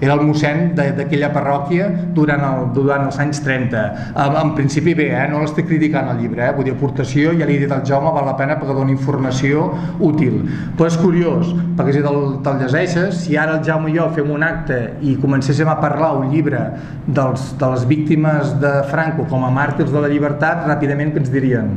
era el mossèn d'aquella parròquia durant, el, durant els anys 30. En, en principi bé, eh? no l'estic criticant el llibre, eh? vull dir, aportació, ja li he dit al Jaume, val la pena perquè dona informació útil. Però és curiós, perquè si te'l te llegeixes, si ara el Jaume i jo fem un acte i comencéssim a parlar un llibre dels, de les víctimes de Franco com a màrtirs de la llibertat, ràpidament que ens dirien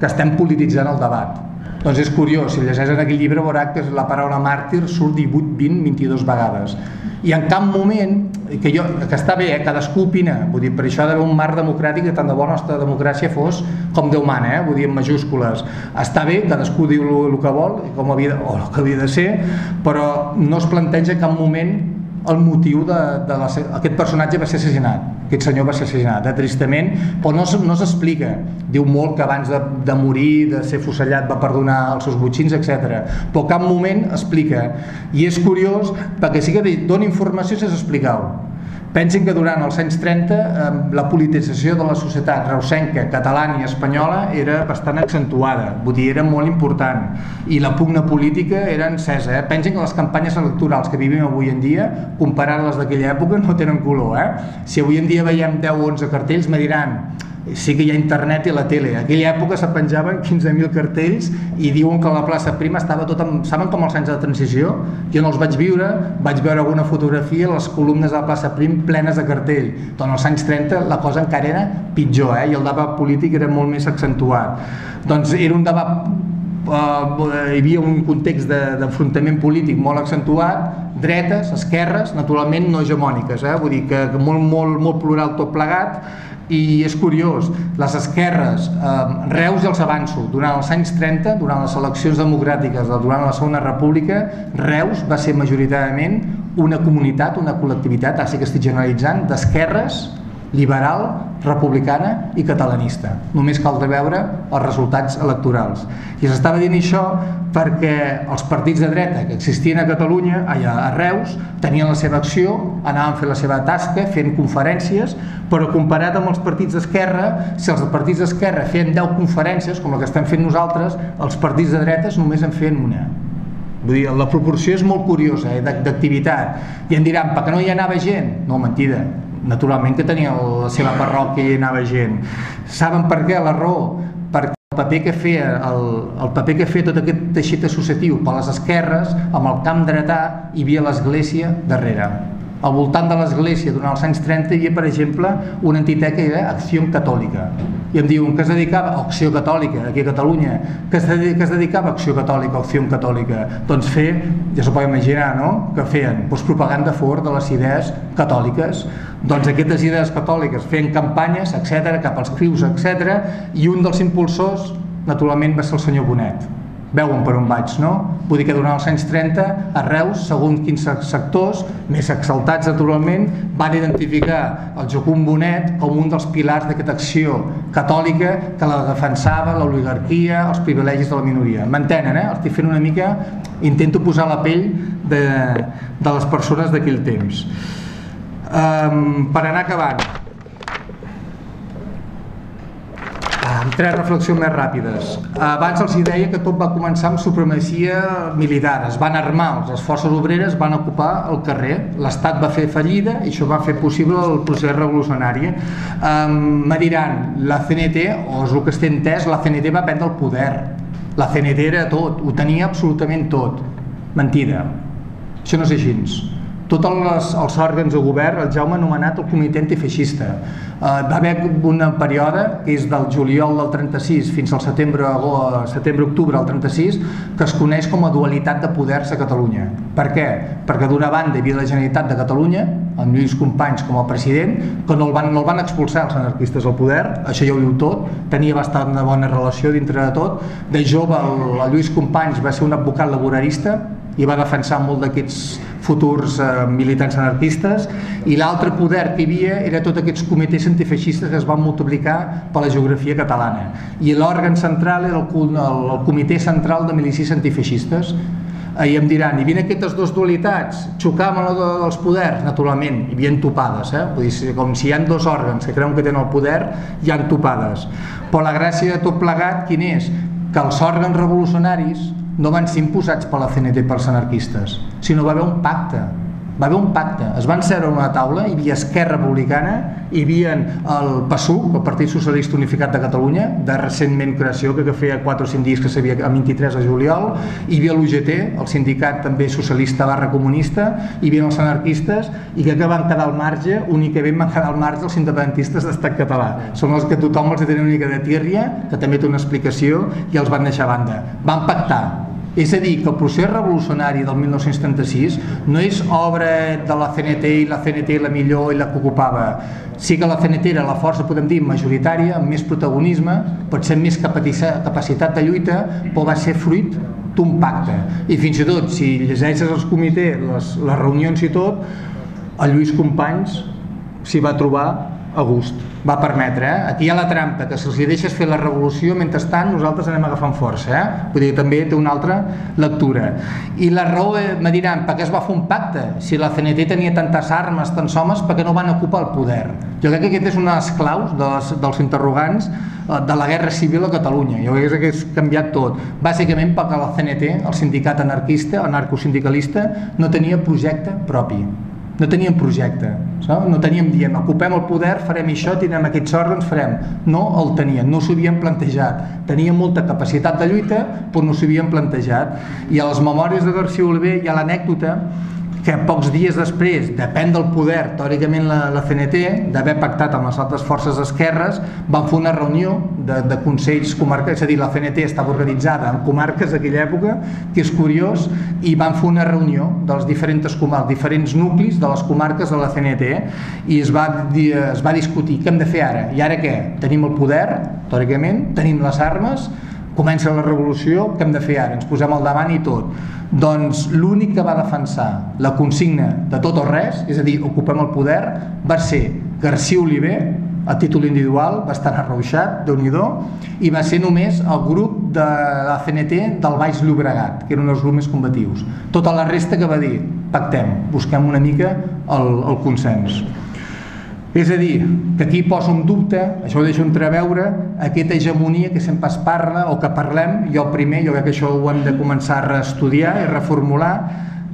que estem polititzant el debat. Doncs és curiós, si llegeix en aquell llibre veurà que la paraula màrtir surt 18, 20, 22 vegades i en cap moment, que, jo, que està bé, eh, cadascú opina, vull dir, per això ha d'haver un marc democràtic que tant de bo la nostra democràcia fos com Déu mana, eh, vull dir, en majúscules. Està bé, cadascú diu el que vol, com havia, o el que havia de ser, però no es planteja en cap moment el motiu de, de la, aquest personatge va ser assassinat aquest senyor va ser assassinat, eh, tristament però no, no s'explica. Diu molt que abans de, de morir, de ser fusellat va perdonar els seus butxins, etc però cap moment explica. I és curiós perquè sí que dona informació sense explicar-ho Pensin que durant els anys 30 eh, la politització de la societat reusenca, catalana i espanyola era bastant accentuada, vull dir, era molt important i la pugna política era encesa. Eh? Pensin que les campanyes electorals que vivim avui en dia, comparant les d'aquella època, no tenen color. Eh? Si avui en dia veiem 10 o 11 cartells, me diran sí que hi ha internet i la tele. En aquella època se penjaven 15.000 cartells i diuen que la plaça Prima estava tot amb... Saben com els anys de transició? Jo no els vaig viure, vaig veure alguna fotografia, les columnes de la plaça Prim plenes de cartell. Doncs als anys 30 la cosa encara era pitjor, eh? i el debat polític era molt més accentuat. Doncs era un debat uh, hi havia un context d'enfrontament polític molt accentuat, dretes, esquerres, naturalment no hegemòniques, eh? vull dir que molt, molt, molt plural tot plegat, i és curiós, les esquerres, eh, Reus i els avanço, durant els anys 30, durant les eleccions democràtiques, durant la Segona República, Reus va ser majoritàriament una comunitat, una col·lectivitat, ara sí que estic generalitzant, d'esquerres, liberal, republicana i catalanista. Només cal de veure els resultats electorals. I s'estava dient això perquè els partits de dreta que existien a Catalunya, allà a Reus, tenien la seva acció, anaven fent la seva tasca, fent conferències, però comparat amb els partits d'esquerra, si els partits d'esquerra feien 10 conferències, com la que estem fent nosaltres, els partits de dretes només en feien una. Vull dir, la proporció és molt curiosa eh, d'activitat. I em diran, perquè no hi anava gent? No, mentida naturalment que tenia la seva parròquia i anava gent. Saben per què? La raó? Perquè el paper que feia, el, el paper que feia tot aquest teixit associatiu per les esquerres, amb el camp dretà hi havia l'església darrere al voltant de l'església durant els anys 30 hi havia, per exemple, una entitat que era Acció Catòlica. I em diuen que es dedicava a Acció Catòlica, aquí a Catalunya, que es, que es dedicava a Acció Catòlica, Acció Catòlica. Doncs fer, ja s'ho pot imaginar, no?, que feien doncs, propaganda favor de les idees catòliques. Doncs aquestes idees catòliques feien campanyes, etc cap als crius, etc i un dels impulsors, naturalment, va ser el senyor Bonet veuen per on vaig, no? Vull dir que durant els anys 30 a Reus, segons quins sectors, més exaltats naturalment, van identificar el Jocum Bonet com un dels pilars d'aquesta acció catòlica que la defensava l'oligarquia, els privilegis de la minoria. M'entenen, eh? Estic fent una mica, intento posar la pell de, de les persones d'aquell temps. Um, per anar acabant, amb tres reflexions més ràpides. Abans els deia que tot va començar amb supremacia militar, es van armar, les forces obreres van ocupar el carrer, l'Estat va fer fallida i això va fer possible el procés revolucionari. Um, me diran, la CNT, o és el que esté entès, la CNT va prendre el poder, la CNT era tot, ho tenia absolutament tot. Mentida, això no és així tots els, òrgans de govern, el Jaume ha anomenat el comitè antifeixista. Uh, va haver un període, que és del juliol del 36 fins al setembre-octubre setembre, del 36, que es coneix com a dualitat de poders a Catalunya. Per què? Perquè d'una banda hi havia la Generalitat de Catalunya, amb Lluís Companys com a president, que no el van, no el van expulsar els anarquistes al poder, això ja ho diu tot, tenia bastant bona relació dintre de tot. De jove el, Lluís Companys va ser un advocat laborarista, i va defensar molt d'aquests futurs eh, militants anarquistes i l'altre poder que hi havia era tots aquests comitès antifeixistes que es van multiplicar per la geografia catalana i l'òrgan central era el, el, el comitè central de milicis antifeixistes i em diran, hi havia aquestes dues dualitats, xocaven els poders, naturalment, hi havia topades, eh? Vull dir, com si hi ha dos òrgans que creuen que tenen el poder, hi han topades. Però la gràcia de tot plegat, quin és? Que els òrgans revolucionaris no van ser imposats per la CNT pels anarquistes, sinó va haver un pacte va haver un pacte, es van seure a una taula, hi havia Esquerra Republicana, hi havia el PSUC, el Partit Socialista Unificat de Catalunya, de recentment creació, que, feia 4 o 5 dies que s'havia a 23 de juliol, hi havia l'UGT, el sindicat també socialista barra comunista, hi havia els anarquistes, i que, que van quedar al marge, únicament van quedar al marge els independentistes d'estat català. Són els que tothom els tenia una mica de tírria, que també té una explicació, i els van deixar a banda. Van pactar, és a dir, que el procés revolucionari del 1936 no és obra de la CNT i la CNT la millor i la que ocupava. Sí que la CNT era la força, podem dir, majoritària, amb més protagonisme, potser amb més capacitat de lluita, però va ser fruit d'un pacte. I fins i tot, si llegeixes els comitès, les, les reunions i tot, el Lluís Companys s'hi va trobar a gust, va permetre. Eh? Aquí hi ha la trampa, que si els deixes fer la revolució, mentrestant nosaltres anem agafant força. Eh? Vull dir també té una altra lectura. I la raó, eh, me diran, per què es va fer un pacte? Si la CNT tenia tantes armes, tants homes, per què no van ocupar el poder? Jo crec que aquest és un dels claus dels, dels interrogants eh, de la guerra civil a Catalunya. Jo crec que és canviat tot. Bàsicament perquè la CNT, el sindicat anarquista, anarcosindicalista, no tenia projecte propi no teníem projecte, saps? no teníem dient ocupem el poder, farem això, tindrem aquests òrgans, farem. No el tenien, no s'ho havien plantejat. Teníem molta capacitat de lluita, però no s'ho havien plantejat. I a les memòries de García Oliver hi ha l'anècdota que pocs dies després, depèn del poder, teòricament la, la CNT, d'haver pactat amb les altres forces d'esquerres, van fer una reunió de, de consells comarcals, és a dir, la CNT estava organitzada en comarques d'aquella època, que és curiós, i van fer una reunió dels diferents, comarques, diferents nuclis de les comarques de la CNT i es va, es va discutir què hem de fer ara, i ara què? Tenim el poder, teòricament, tenim les armes, comença la revolució, què hem de fer ara? Ens posem al davant i tot. Doncs l'únic que va defensar la consigna de tot o res, és a dir, ocupem el poder, va ser García Oliver, a títol individual, bastant arreuixat, déu nhi i va ser només el grup de la CNT del Baix Llobregat, que eren els grups més combatius. Tota la resta que va dir, pactem, busquem una mica el, el consens. És a dir, que aquí posa un dubte, això ho deixo entreveure, aquesta hegemonia que sempre es parla o que parlem, jo primer, jo crec que això ho hem de començar a reestudiar i reformular,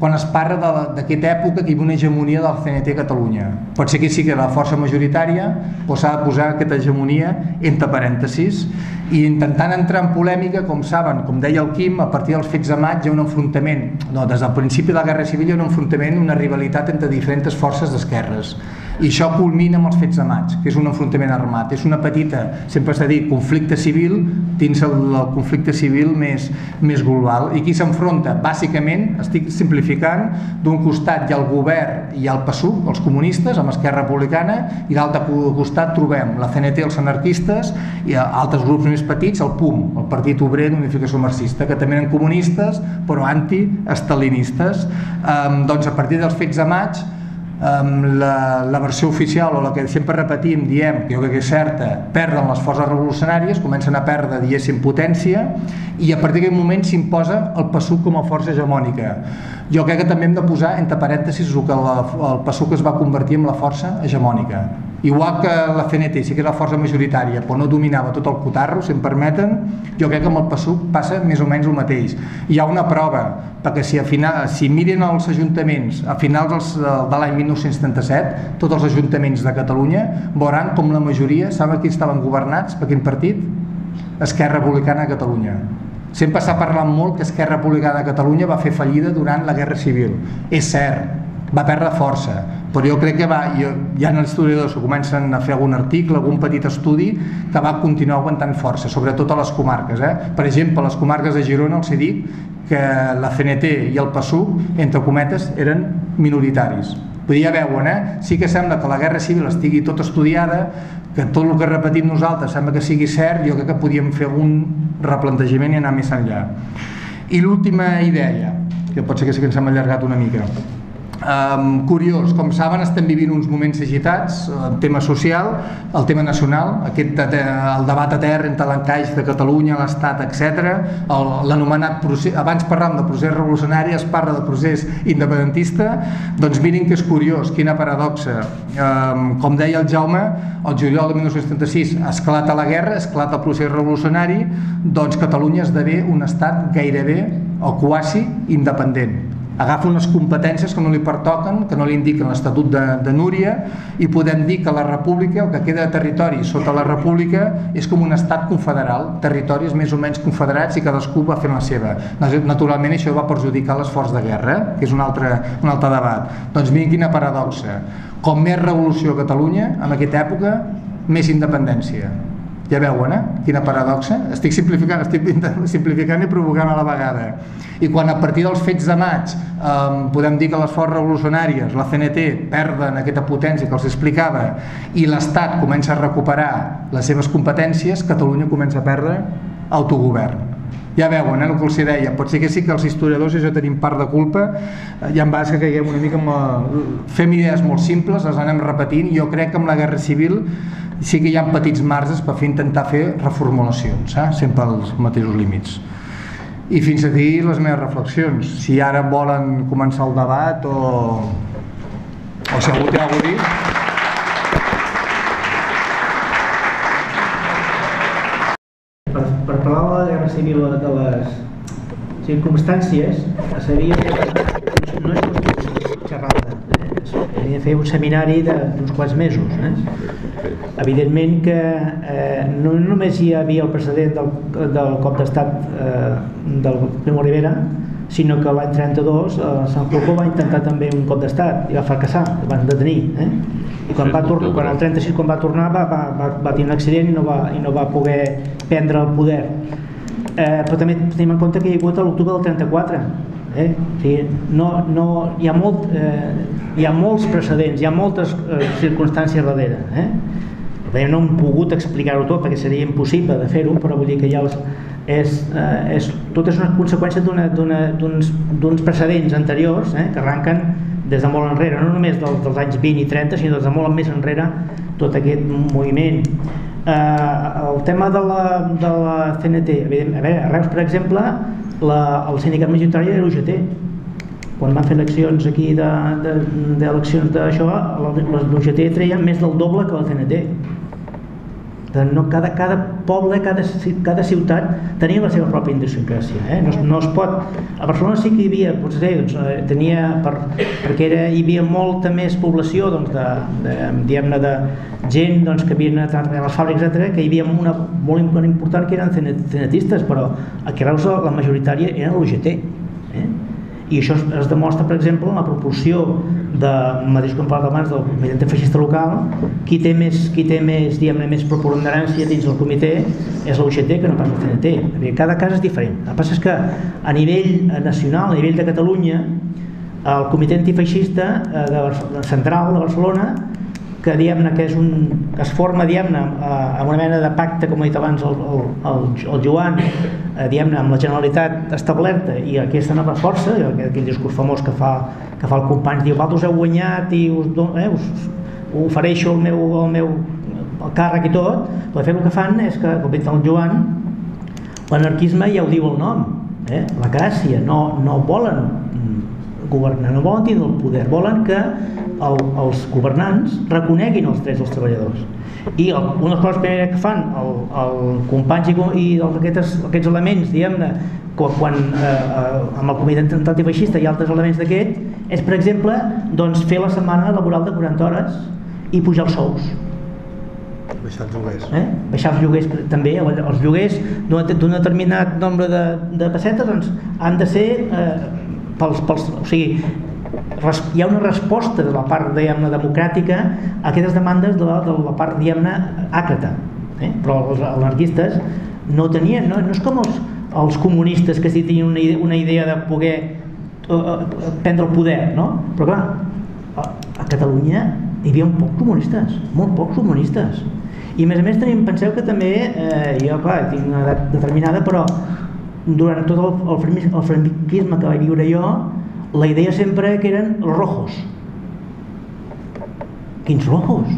quan es parla d'aquesta època que hi havia una hegemonia del CNT a Catalunya. Pot ser que que la força majoritària però s'ha de posar aquesta hegemonia entre parèntesis i intentant entrar en polèmica, com saben, com deia el Quim, a partir dels fets de maig hi ha un enfrontament, no, des del principi de la Guerra Civil hi ha un enfrontament, una rivalitat entre diferents forces d'esquerres i això culmina amb els fets de maig, que és un enfrontament armat. És una petita, sempre s'ha dit, conflicte civil dins el, el conflicte civil més, més global. I qui s'enfronta? Bàsicament, estic simplificant, d'un costat hi ha el govern i el PSUC, els comunistes, amb Esquerra Republicana, i d'altre costat trobem la CNT, els anarquistes, i altres grups més petits, el PUM, el Partit Obrer d'Unificació Marxista, que també eren comunistes, però anti-estalinistes. Um, doncs a partir dels fets de maig la, la versió oficial o la que sempre repetim, diem, que jo crec que és certa, perden les forces revolucionàries, comencen a perdre, diguéssim, potència i a partir d'aquest moment s'imposa el PSUC com a força hegemònica. Jo crec que també hem de posar entre parèntesis el que la, el PSUC es va convertir en la força hegemònica. Igual que la CNT sí que era la força majoritària, però no dominava tot el cotarro, si em permeten, jo crec que amb el PSUC passa més o menys el mateix. Hi ha una prova, perquè si, a final, si miren els ajuntaments a finals dels, de l'any 1977, tots els ajuntaments de Catalunya veuran com la majoria, saben qui estaven governats, per quin partit? Esquerra Republicana de Catalunya. Sempre s'ha parlat molt que Esquerra Republicana de Catalunya va fer fallida durant la Guerra Civil. És cert, va perdre força, però jo crec que va, jo, hi ha historiadors que comencen a fer algun article, algun petit estudi que va continuar aguantant força, sobretot a les comarques. Eh? Per exemple, a les comarques de Girona els he dit que la CNT i el PSUC, entre cometes, eren minoritaris. Podia veuen, eh? sí que sembla que la Guerra Civil estigui tot estudiada, que tot el que repetim nosaltres sembla que sigui cert, jo crec que podíem fer un replantejament i anar més enllà. I l'última idea, que potser que sí que ens hem allargat una mica. Um, curiós, com saben estem vivint uns moments agitats el tema social, el tema nacional aquest, el debat etern entre l'encaix de Catalunya, l'Estat, etc l'anomenat procés abans parlàvem de procés revolucionari, es parla de procés independentista, doncs mirin que és curiós, quina paradoxa. Um, com deia el Jaume el juliol de 1976 esclata la guerra, esclata el procés revolucionari doncs Catalunya esdevé un estat gairebé o quasi independent agafa unes competències que no li pertoquen, que no li indiquen l'Estatut de, de Núria i podem dir que la república, el que queda de territori sota la república és com un estat confederal, territoris més o menys confederats i cadascú va fent la seva. Naturalment això va perjudicar l'esforç de guerra, que és un altre, un altre debat. Doncs miren quina paradoxa. Com més revolució a Catalunya, en aquesta època, més independència ja veuen, eh? Quina paradoxa. Estic simplificant, estic simplificant i provocant a la vegada. I quan a partir dels fets de maig eh, podem dir que les forces revolucionàries, la CNT, perden aquesta potència que els explicava i l'Estat comença a recuperar les seves competències, Catalunya comença a perdre autogovern. Ja veuen eh, el que els deia, pot ser que sí que els historiadors i jo tenim part de culpa, eh, ja en base que caiguem una mica amb fem idees molt simples, les anem repetint, jo crec que amb la Guerra Civil sí que hi ha petits marges per fer intentar fer reformulacions, eh? sempre als mateixos límits. I fins aquí les meves reflexions. Si ara volen començar el debat o, o si algú té alguna dir... Per, per parlar Civil de les circumstàncies, seria no és xerrada, eh? de fer un seminari d'uns quants mesos. Eh? Evidentment que eh, no només hi havia el precedent del, del cop d'estat eh, del Primo Rivera, sinó que l'any 32 eh, Sant Foucault va intentar també un cop d'estat i va fracassar, el van detenir. Eh? I quan, va tornar, quan el 36 quan va tornar va, va, va, va tenir un accident i no va, i no va poder prendre el poder. Eh, però també tenim en compte que hi ha hagut l'octubre del 34 eh? o sigui, no, no, hi, ha molt, eh, hi ha molts precedents, hi ha moltes eh, circumstàncies darrere eh? Bé, no hem pogut explicar-ho tot perquè seria impossible de fer-ho, però vull dir que ja els, és, eh, és, tot és una conseqüència d'uns precedents anteriors eh, que arranquen des de molt enrere, no només dels, dels anys 20 i 30, sinó des de molt més enrere tot aquest moviment. Eh, el tema de la, de la CNT, a veure, a Reus, per exemple, la, el sindicat majoritari era l'UGT, quan van fer eleccions aquí d'eleccions de, de, d'això, l'UGT treia més del doble que la CNT no, cada, cada poble, cada, cada ciutat tenia la seva pròpia idiosincràsia eh? no, no es pot a Barcelona sí que hi havia potser, doncs, eh, tenia per, perquè era, hi havia molta més població doncs, de, de, diguem de gent doncs, que havien anat a les fàbriques etc, que hi havia una molt important que eren cenetistes però a Reus la majoritària era l'UGT? I això es, es demostra per exemple en la proporció de mateix com parlat abans del comitè feixista local qui té més, qui té més, diguem més preponderància dins del comitè és l'UGT que no pas el CNT cada cas és diferent. El que passa és que a nivell nacional, a nivell de Catalunya el comitè antifeixista eh, de, de central de Barcelona que diguem-ne que és un que es forma diguem-ne amb una mena de pacte com ha dit abans el, el, el, Joan eh, diguem-ne amb la Generalitat establerta i aquesta nova força aquell discurs famós que fa, que fa el company diu vosaltres heu guanyat i us, eh, us ofereixo el meu, el meu el càrrec i tot però de fet el que fan és que com dit el Joan l'anarquisme ja ho diu el nom eh? la gràcia no, no volen governar, no volen tenir el poder, volen que el, els governants reconeguin els drets dels treballadors. I el, una de les coses primeres que fan el, el companys i, i aquests, aquests elements, diguem-ne, quan, quan eh, eh, amb el comitè antifeixista i altres elements d'aquest, és, per exemple, doncs, fer la setmana laboral de 40 hores i pujar els sous. Baixar els lloguers. Eh? Baixar els lloguers també, els lloguers d'un determinat nombre de, de pessetes doncs, han de ser eh, pels, pels, o sigui, res, hi ha una resposta de la part diguem-ne democràtica a aquestes demandes de la, de la part diguem-ne àcrata eh? però els anarquistes no tenien, no, no és com els, els comunistes que sí tenien una idea, una idea de poder uh, prendre el poder no? però clar, a, a Catalunya hi havia un poc comunistes molt pocs comunistes i a més a més tenim, penseu que també eh, jo clar, tinc una edat determinada però durant tot el, el, el franquisme que vaig viure jo, la idea sempre que eren els rojos. Quins rojos?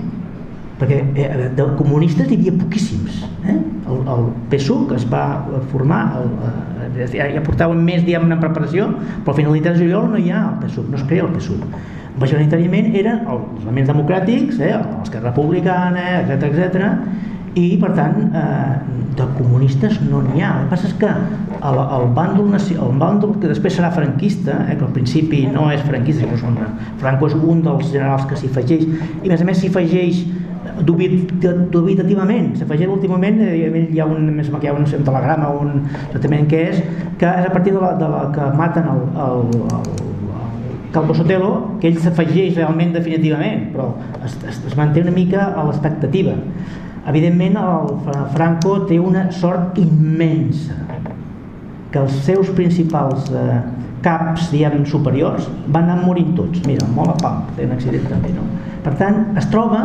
Perquè eh, de comunistes hi havia poquíssims. Eh? El, el PSUC es va formar, el, eh, ja, portaven més diguem en preparació, però a finalitat de juliol no hi ha el PSUC, no es crea el PSUC. Majoritàriament eren els elements democràtics, eh, l'esquerra republicana, etc etc i per tant eh, de comunistes no n'hi ha. El que passa és que el, el, bàndol, el bàndol que després serà franquista eh, que al principi no és franquista no són, Franco és un dels generals que s'hi afegeix i a més a més s'hi afegeix dubitativament s'afegeix moment eh, hi ha un, més hi ha un, un telegrama un, exactament què és que és a partir de la, de la que maten el, el, el Calvo Sotelo que ell s'afegeix realment definitivament però es, es, es manté una mica a l'expectativa Evidentment, el Franco té una sort immensa, que els seus principals eh, caps, diguem, superiors, van anar morint tots. Mira, molt a pam, té un accident també, no? Per tant, es troba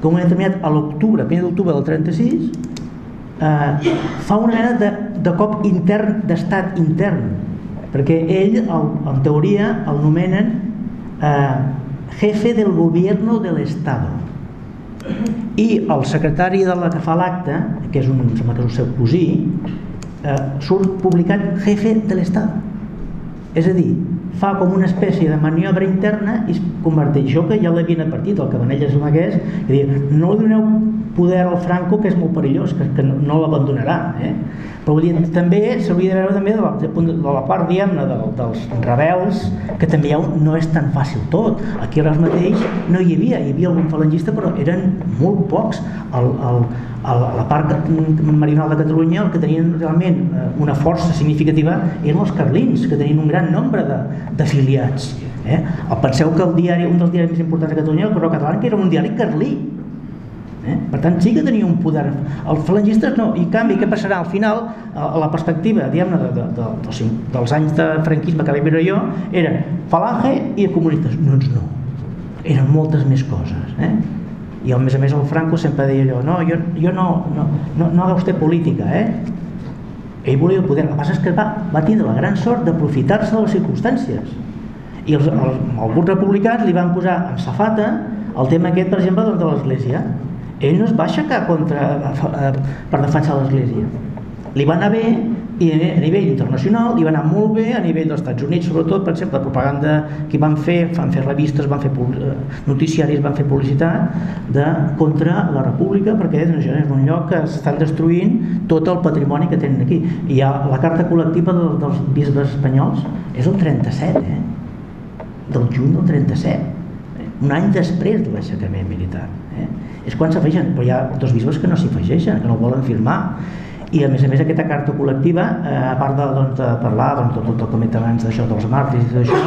que un determinat a l'octubre, 1 d'octubre del 36, eh, fa una mena de, de cop intern, d'estat intern, perquè ell, el, en teoria, el nomenen eh, jefe del gobierno del Estado i el secretari de la que fa l'acte, que és un, sembla que és el seu cosí, eh, surt publicat jefe de l'Estat. És a dir, fa com una espècie de maniobra interna i es converteix, això que ja l'havien advertit, el Cabanelles és Magués, i dir, no li doneu poder al Franco que és molt perillós, que, que no, no l'abandonarà. Eh? Però vull dir, també s'hauria de veure també de la, de la part, diguem-ne, de, dels rebels, que també ha, no és tan fàcil tot. Aquí res mateix no hi havia, hi havia algun falangista, però eren molt pocs. El, el, a la part meridional de Catalunya el que tenien realment eh, una força significativa eren els carlins, que tenien un gran nombre d'afiliats. Eh? Penseu que el diari, un dels diaris més importants de Catalunya, el Correu Català, que era un diari carlí, Eh? Per tant, sí que tenia un poder. Els falangistes no. I canvi, què passarà? Al final, a la perspectiva de, de, de, de, dels, dels anys de franquisme que vaig viure jo, eren falange i comunistes. No, no. Eren moltes més coses. Eh? I a més a més el Franco sempre deia allò, no, jo, jo no, no, no, no haga usted política, eh? Ell volia el poder. El que passa és que va, va tindre la gran sort d'aprofitar-se de les circumstàncies. I els, els, alguns republicans li van posar en safata el tema aquest, per exemple, doncs, de l'Església ell no es va aixecar contra, eh, per defensar l'Església. Li va anar bé i a nivell internacional li va anar molt bé a nivell dels Estats Units, sobretot, per exemple, la propaganda que van fer, van fer revistes, van fer eh, noticiaris, van fer publicitat de, contra la república, perquè és un lloc que s'estan destruint tot el patrimoni que tenen aquí. I la carta col·lectiva dels, dels bisbes espanyols és el 37, eh? del juny del 37, un any després de l'aixecament militar. Eh? és quan s'afegeixen, però hi ha dos bisbes que no s'hi afegeixen, que no volen firmar i a més a més aquesta carta col·lectiva eh, a part de, doncs, de parlar doncs, de tot el que hem abans d'això dels màrtirs i tot això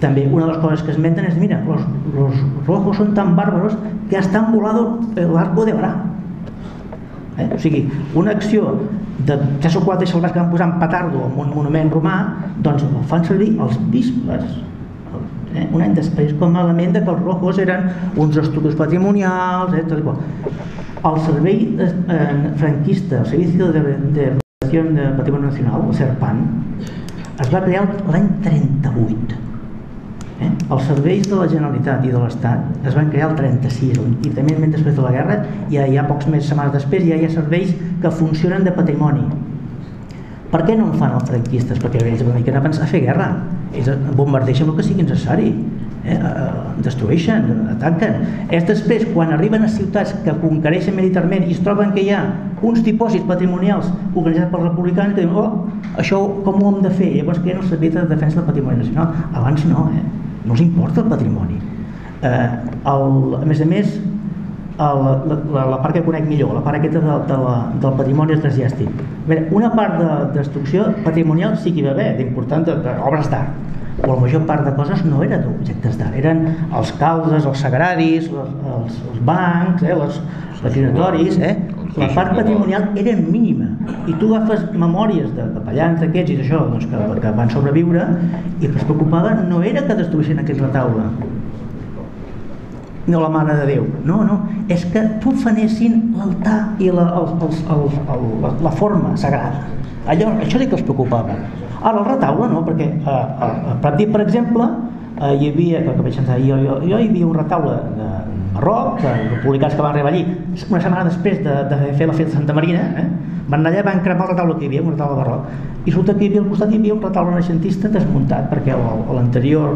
també una de les coses que es menten és mira, los, los rojos són tan bàrbaros que estan volado el de Bra eh? o sigui, una acció de 3 o 4 salvats que van posar en petardo en un monument romà doncs el fan servir els bisbes eh? un any després com a element de que els rojos eren uns estudis patrimonials eh? tot i qual. El servei eh, franquista el Servici de, de, de, de Patrimoni Nacional el SERPAN es va crear l'any 38 Eh? Els serveis de la Generalitat i de l'Estat es van crear el 36, immediatament després de la guerra, i ja, ja pocs mesos setmanes després ja hi ha serveis que funcionen de patrimoni. Per què no en fan els franquistes? Perquè ells van dir que anaven a fer guerra. Ells bombardeixen el que sigui necessari. Eh? destrueixen, ataquen. És després, quan arriben a ciutats que conquereixen militarment i es troben que hi ha uns dipòsits patrimonials organitzats pels republicans que diuen, oh, això com ho hem de fer? Llavors creen el Servei de Defensa del Patrimoni Nacional. Abans no, eh? no els importa el patrimoni. Eh, el, a més a més, la, la, la part que conec millor, la part aquesta de, de la, del patrimoni eclesiàstic. Una part de destrucció patrimonial sí que hi va haver, d'important d'obres d'art, però la major part de coses no eren d'objectes d'art, eren els causes, els sagraris, els, els, els bancs, eh, els patinatoris, eh? la part patrimonial era mínima i tu agafes memòries de capellans d'aquests i d'això doncs, que, que van sobreviure i el que es preocupava no era que destruïssin aquest retaule no la Mare de Déu. No, no, és que profanessin l'altar i la, els, els, el, la, la forma sagrada. Allò, això sí que els preocupava. Ara, el retaule no, perquè eh, a, a Pratdip, per exemple, eh, hi havia, que, que vaig jo, jo, jo hi havia un retaule de Marroc, de republicans que van arribar allí una setmana després de, de fer la festa de Santa Marina, eh, van anar allà, van cremar el retaule que hi havia, un retaule barroc, i resulta que hi havia al costat hi havia un retaule naixentista desmuntat, perquè a l'anterior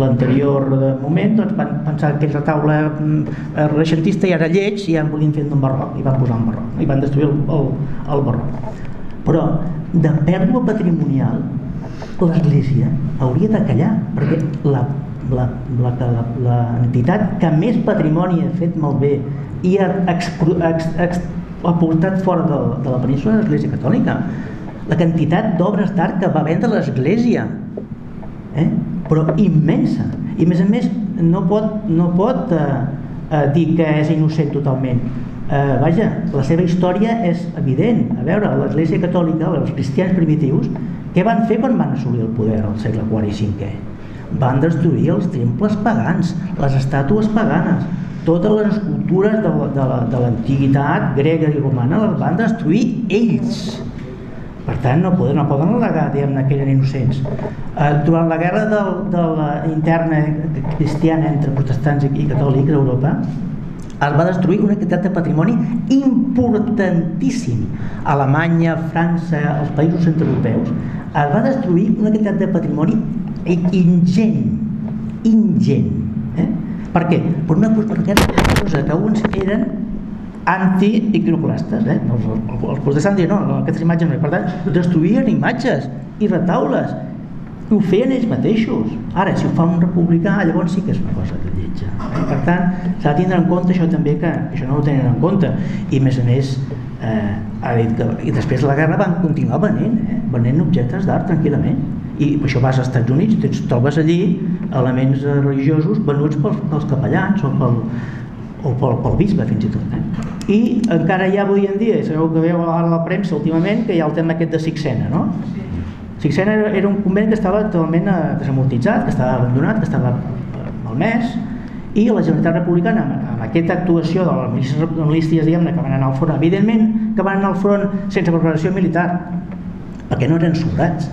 l'anterior moment doncs, van pensar que aquell retaule mm, renaixentista ja era lleig i ja en volien fer un barroc, i van posar un barroc, i van destruir el, el, el barroc. Però de pèrdua patrimonial l'Església hauria de callar perquè la l'entitat que més patrimoni ha fet malbé i ha, expro, ex, ex, ha portat fora de, de la península de l'Església Catòlica la quantitat d'obres d'art que va vendre l'Església eh? però immensa. I a més a més no pot, no pot eh, eh, dir que és innocent totalment eh, vaja, la seva història és evident. A veure, l'Església Catòlica, els cristians primitius, què van fer quan van assolir el poder al segle IV i V? Van destruir els temples pagans, les estàtues paganes, totes les escultures de l'antiguitat grega i romana les van destruir ells. Per tant, no poden, no poden al·legar que eren innocents. Eh, durant la guerra del, de la interna cristiana entre protestants i catòlics a Europa, es va destruir una quantitat de patrimoni importantíssim. Alemanya, França, els països centroeuropeus, es va destruir una quantitat de patrimoni ingent, ingent. Eh? Per què? Per una cosa que uns eren anti-iconoclastes. Eh? Els, els, protestants diuen, no, aquestes imatges no. Per tant, destruïen imatges i retaules ho feien ells mateixos. Ara, si ho fa un republicà, llavors sí que és una cosa de lletja. Eh? Per tant, s'ha de tindre en compte això també, que, això no ho tenen en compte. I a més a més, eh, ha dit que, i després de la guerra van continuar venent, eh? venent objectes d'art tranquil·lament. I per això vas als Estats Units i tens, trobes allí elements religiosos venuts pels, pels capellans o pel, o pel, pel bisbe fins i tot. Eh? I encara ja avui en dia, sabeu que veu ara la premsa últimament, que hi ha el tema aquest de Sixena, no? Sixena era, era un convent que estava totalment eh, desamortitzat, que estava abandonat, que estava eh, malmès, i la Generalitat Republicana, amb, amb aquesta actuació de les milícies, diguem-ne, que van anar al front, evidentment que van anar al front sense preparació militar, perquè no eren soldats,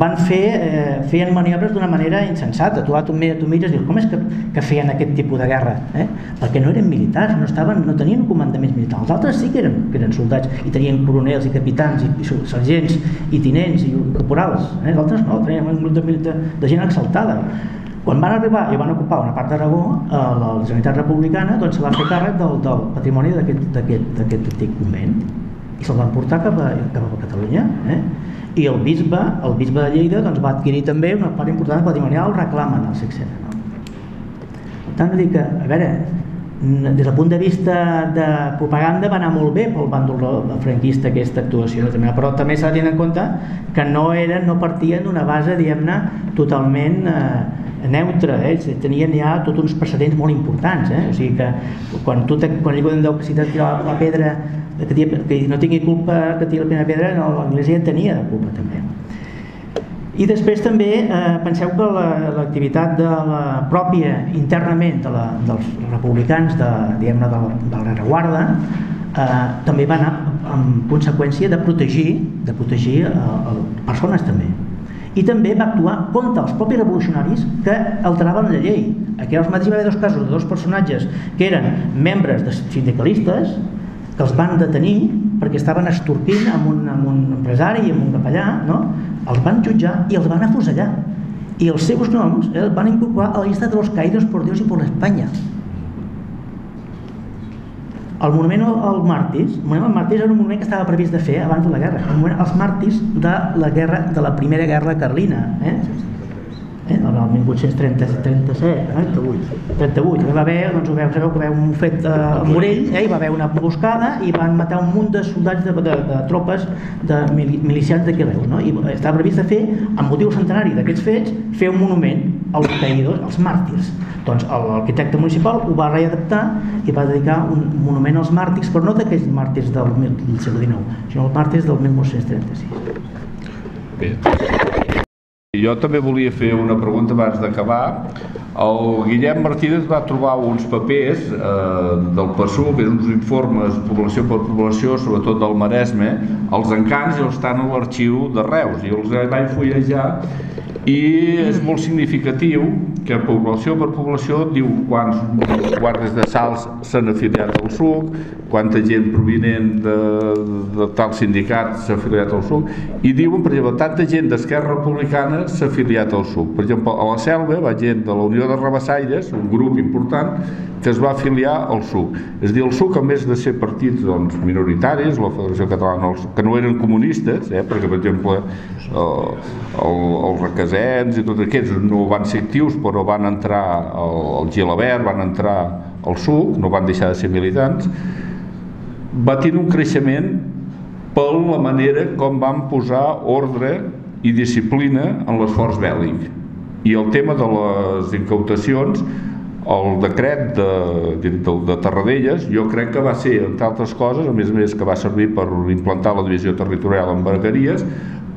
van fer, eh, feien maniobres d'una manera insensata. Tu, tu, tu mires i dius, com és que, que feien aquest tipus de guerra? Eh? Perquè no eren militars, no, estaven, no tenien comandaments militars. Els altres sí que eren, que eren soldats i tenien coronels i capitans i, i sergents i tinents i corporals. Eh? Els altres no, tenien un grup de, de, de gent exaltada. Quan van arribar i van ocupar una part d'Aragó, eh, la Generalitat Republicana doncs, se va fer càrrec del, del patrimoni d'aquest antic convent i se'l van portar cap a, cap a Catalunya. Eh? I el bisbe, el bisbe de Lleida doncs, va adquirir també una part important patrimonial reclamen el Sexena. No? Tant, dir que, a veure, des del punt de vista de propaganda va anar molt bé pel bàndol franquista aquesta actuació, però també s'ha de tenir en compte que no eren, no partien d'una base, diguem-ne, totalment eh, neutre, eh? tenien ja tots uns precedents molt importants, eh? o sigui que quan, tu te, quan li podem dir que si la pedra que, tia, que no tingui culpa que tiri la primera pedra, no, l'Església en tenia de culpa també. I després també eh, penseu que l'activitat la, de la pròpia internament de la, dels republicans de, diguem de, de la rereguarda eh, també va anar en conseqüència de protegir, de protegir eh, persones també. I també va actuar contra els propis revolucionaris que alteraven la llei. Aquí als mateixos va haver dos casos de dos personatges que eren membres de sindicalistes que els van detenir perquè estaven estorquint amb un, amb un empresari i amb un capellà, no? els van jutjar i els van afusellar. I els seus noms eh, els van incorporar a la llista de los caídos por Dios y por España. El monument als màrtirs, el monument als màrtirs era un monument que estava previst de fer abans de la guerra, el monument als màrtirs de la guerra de la primera guerra carlina, eh? Eh, el 1837, 38. 38. Hi va haver, doncs ho veu, sabeu que va haver un fet eh, a Morell, eh, hi va haver una emboscada i van matar un munt de soldats de, de, de tropes de milicians d'aquí Reus. No? I estava previst de fer, amb motiu centenari d'aquests fets, fer un monument als caïdors, als màrtirs. Doncs l'arquitecte municipal ho va readaptar i va dedicar un monument als màrtirs, però no d'aquells màrtirs del, del segle XIX, sinó els màrtirs del 1936. Bé. Jo també volia fer una pregunta abans d'acabar. El Guillem Martínez va trobar uns papers eh, del PSUC, uns informes població per població, sobretot del Maresme, els encants i els estan a l'arxiu de Reus, i els vaig fullejar i és molt significatiu que població per població diu quants guàrdies de salts s'han afiliat al SUC, quanta gent provinent de, de tal sindicat s'ha afiliat al SUC i diuen, per exemple, tanta gent d'Esquerra Republicana s'ha afiliat al SUC. Per exemple, a la Selva va gent de la Unió de Rabassaires, un grup important, que es va afiliar al SUC. És dir, el SUC, a més de ser partits doncs, minoritaris, la Federació Catalana, que no eren comunistes, eh, perquè, per exemple, el, el, el Requesens i tots aquests no van ser actius, però van entrar al, al Gilabert, van entrar al SUC, no van deixar de ser militants, va tenir un creixement per la manera com van posar ordre i disciplina en l'esforç bèl·lic. I el tema de les incautacions el decret de, de, de Tarradellas jo crec que va ser, entre altres coses, a més a més que va servir per implantar la divisió territorial en Bergueries,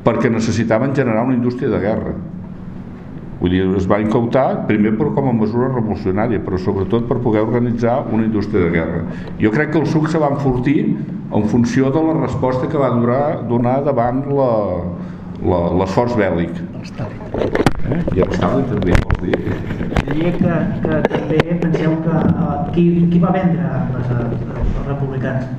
perquè necessitaven generar una indústria de guerra. Vull dir, es va incautar primer per com a mesura revolucionària, però sobretot per poder organitzar una indústria de guerra. Jo crec que el SUC se va enfortir en funció de la resposta que va durar, donar davant l'esforç bèl·lic. Eh? I el Stalin també, vol dir diria que, que també penseu que uh, qui, qui va vendre armes als republicans?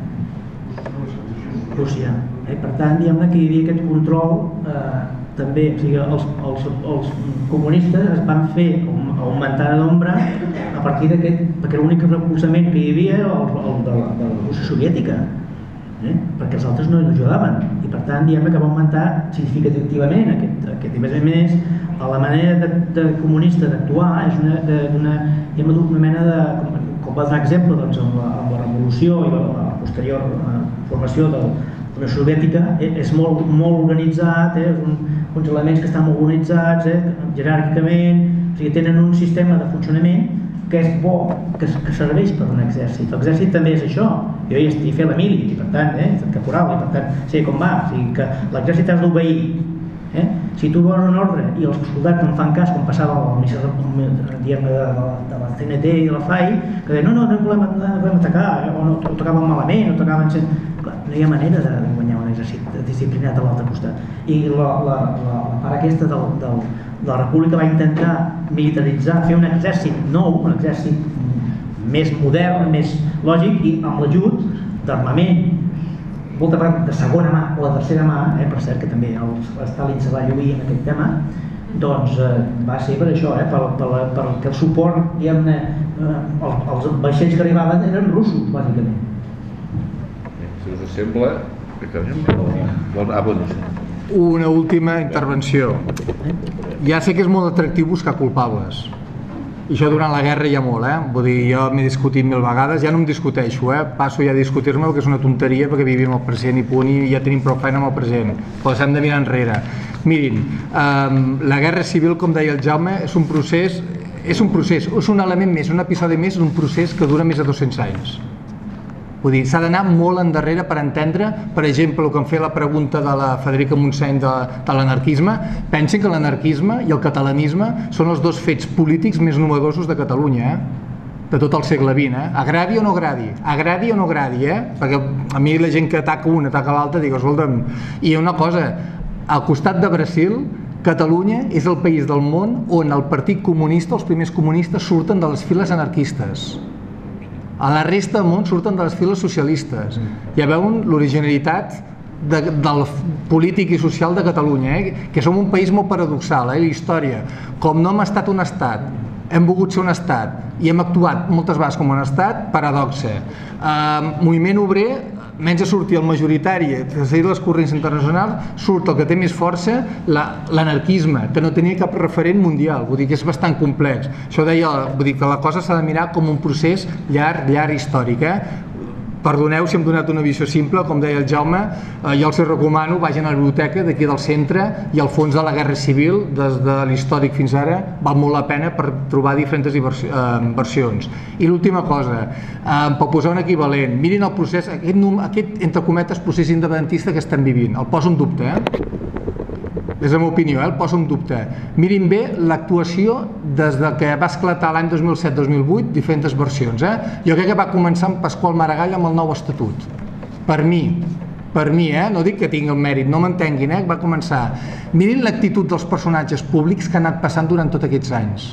Rússia. Eh? Per tant, diguem que hi havia aquest control eh, també, o sigui, els, els, els comunistes es van fer augmentar l'ombra a partir d'aquest, perquè l'únic recolzament que hi havia era el, el de la Rússia soviètica, eh? perquè els altres no ajudaven, i per tant, diguem que va augmentar significativament aquest, aquest i més a més la manera de, de comunista d'actuar és una, de, una, una mena de, com, com va donar exemple doncs, amb, la, amb la revolució i la, la posterior eh, formació de la Soviètica, eh, és molt, molt organitzat, eh, un, uns elements que estan molt organitzats eh, jeràrquicament, o sigui, tenen un sistema de funcionament que és bo, que, que serveix per un exèrcit. L'exèrcit també és això. Jo hi estic fent la mili, i per tant, eh, caporal, i per tant, sé com va. O sigui, que l'exèrcit has d'obeir Eh? Si tu dones un ordre i els soldats no en fan cas, com passava el de, de, de la CNT i de la FAI, que deien, no, no, no volem, no volem atacar, eh? o no, o tocaven malament, o tocaven... Sent... Clar, no hi ha manera de guanyar un exèrcit disciplinat a l'altre costat. I la, la, la, la part aquesta del, del, de la República va intentar militaritzar, fer un exèrcit nou, un exèrcit més modern, més lògic i amb l'ajut d'armament molta part de segona mà o de tercera mà, eh, per cert que també el, Stalin se va lluir en aquest tema, doncs eh, va ser per això, eh, per, per, per que el suport, diguem-ne, eh, els, els vaixells que arribaven eren russos, bàsicament. Si us sembla, ah, bueno. Una última intervenció. Ja sé que és molt atractiu buscar culpables, i això durant la guerra ja molt, eh? Vull dir, jo m'he discutit mil vegades, ja no em discuteixo, eh? Passo ja a discutir-me que és una tonteria perquè vivim el present i punt i ja tenim prou feina amb el present. Però s'hem de mirar enrere. Mirin, eh, la guerra civil, com deia el Jaume, és un procés és un procés, és un element més, un episodi més d'un procés que dura més de 200 anys. Vull dir, s'ha d'anar molt endarrere per entendre, per exemple, el que em feia la pregunta de la Federica Montseny de, de l'anarquisme, pensin que l'anarquisme i el catalanisme són els dos fets polítics més novedosos de Catalunya, eh? de tot el segle XX, eh? agradi o no agradi, agradi o no agradi, eh? perquè a mi la gent que ataca un, ataca l'altre, dic, escolta'm, i una cosa, al costat de Brasil, Catalunya és el país del món on el Partit Comunista, els primers comunistes, surten de les files anarquistes a la resta del món surten de les files socialistes. Ja veuen l'originalitat de, del polític i social de Catalunya, eh? que som un país molt paradoxal, eh? la història. Com no hem estat un estat, hem volgut ser un estat i hem actuat moltes vegades com un estat, paradoxa. Eh, moviment obrer menys a sortir el majoritari, a seguir les corrents internacionals, surt el que té més força, l'anarquisme, que no tenia cap referent mundial, vull dir que és bastant complex. Això deia, vull dir que la cosa s'ha de mirar com un procés llarg, llarg històric, eh? Perdoneu si hem donat una visió simple, com deia el Jaume, eh, jo els recomano, vagin a la biblioteca d'aquí del centre i al fons de la Guerra Civil, des de l'històric fins ara, val molt la pena per trobar diferents eh, versions. I l'última cosa, eh, per posar un equivalent, mirin el procés, aquest, aquest entre cometes, procés independentista que estem vivint, el poso en dubte, eh? És la meva opinió, eh? el poso en dubte. Mirin bé l'actuació des de que va esclatar l'any 2007-2008, diferents versions. Eh? Jo crec que va començar amb Pasqual Maragall amb el nou estatut. Per mi, per mi, eh? no dic que tingui el mèrit, no m'entenguin, eh? va començar. Mirin l'actitud dels personatges públics que han anat passant durant tots aquests anys.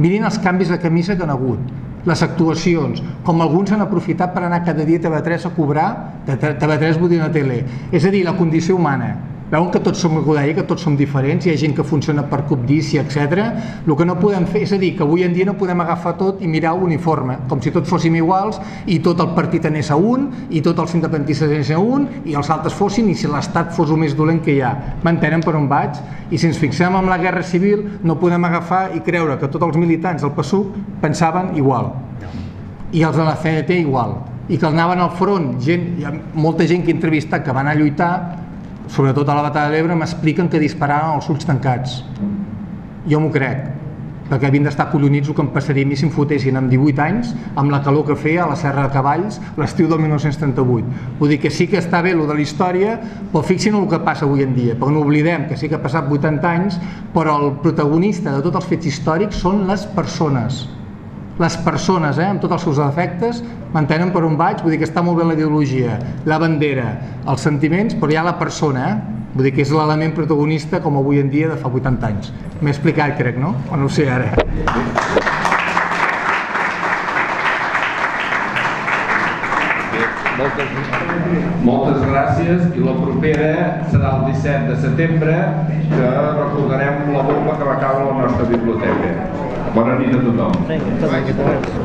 Mirin els canvis de camisa que han hagut, les actuacions, com alguns han aprofitat per anar cada dia a TV3 a cobrar, TV3 vull dir una tele, és a dir, la condició humana, veuen que tots som, que deia, que tots som diferents, hi ha gent que funciona per cobdícia, etc. El que no podem fer, és a dir, que avui en dia no podem agafar tot i mirar uniforme, com si tots fóssim iguals i tot el partit anés a un, i tots els independentistes anés a un, i els altres fossin, i si l'Estat fos el més dolent que hi ha. M'entenen per on vaig? I si ens fixem en la Guerra Civil, no podem agafar i creure que tots els militants del PSUC pensaven igual. I els de la CNT igual. I que anaven al front, gent, hi ha molta gent que he entrevistat que van a lluitar sobretot a la batalla de l'Ebre, m'expliquen que disparaven els ulls tancats. Jo m'ho crec, perquè havien d'estar collonits el que em passaria a mi si em fotessin amb 18 anys, amb la calor que feia a la Serra de Cavalls l'estiu del 1938. Vull dir que sí que està bé el de la història, però fixin el que passa avui en dia, perquè no oblidem que sí que ha passat 80 anys, però el protagonista de tots els fets històrics són les persones, les persones, eh, amb tots els seus defectes, mantenen per on vaig, vull dir que està molt bé la ideologia, la bandera, els sentiments, però hi ha la persona, eh? vull dir que és l'element protagonista com avui en dia de fa 80 anys. M'he explicat, crec, no? O no ho sé ara. Moltes, moltes gràcies i la propera serà el 17 de setembre que recordarem la bomba que va caure a la nostra biblioteca. Bona nit a tothom. Vinga.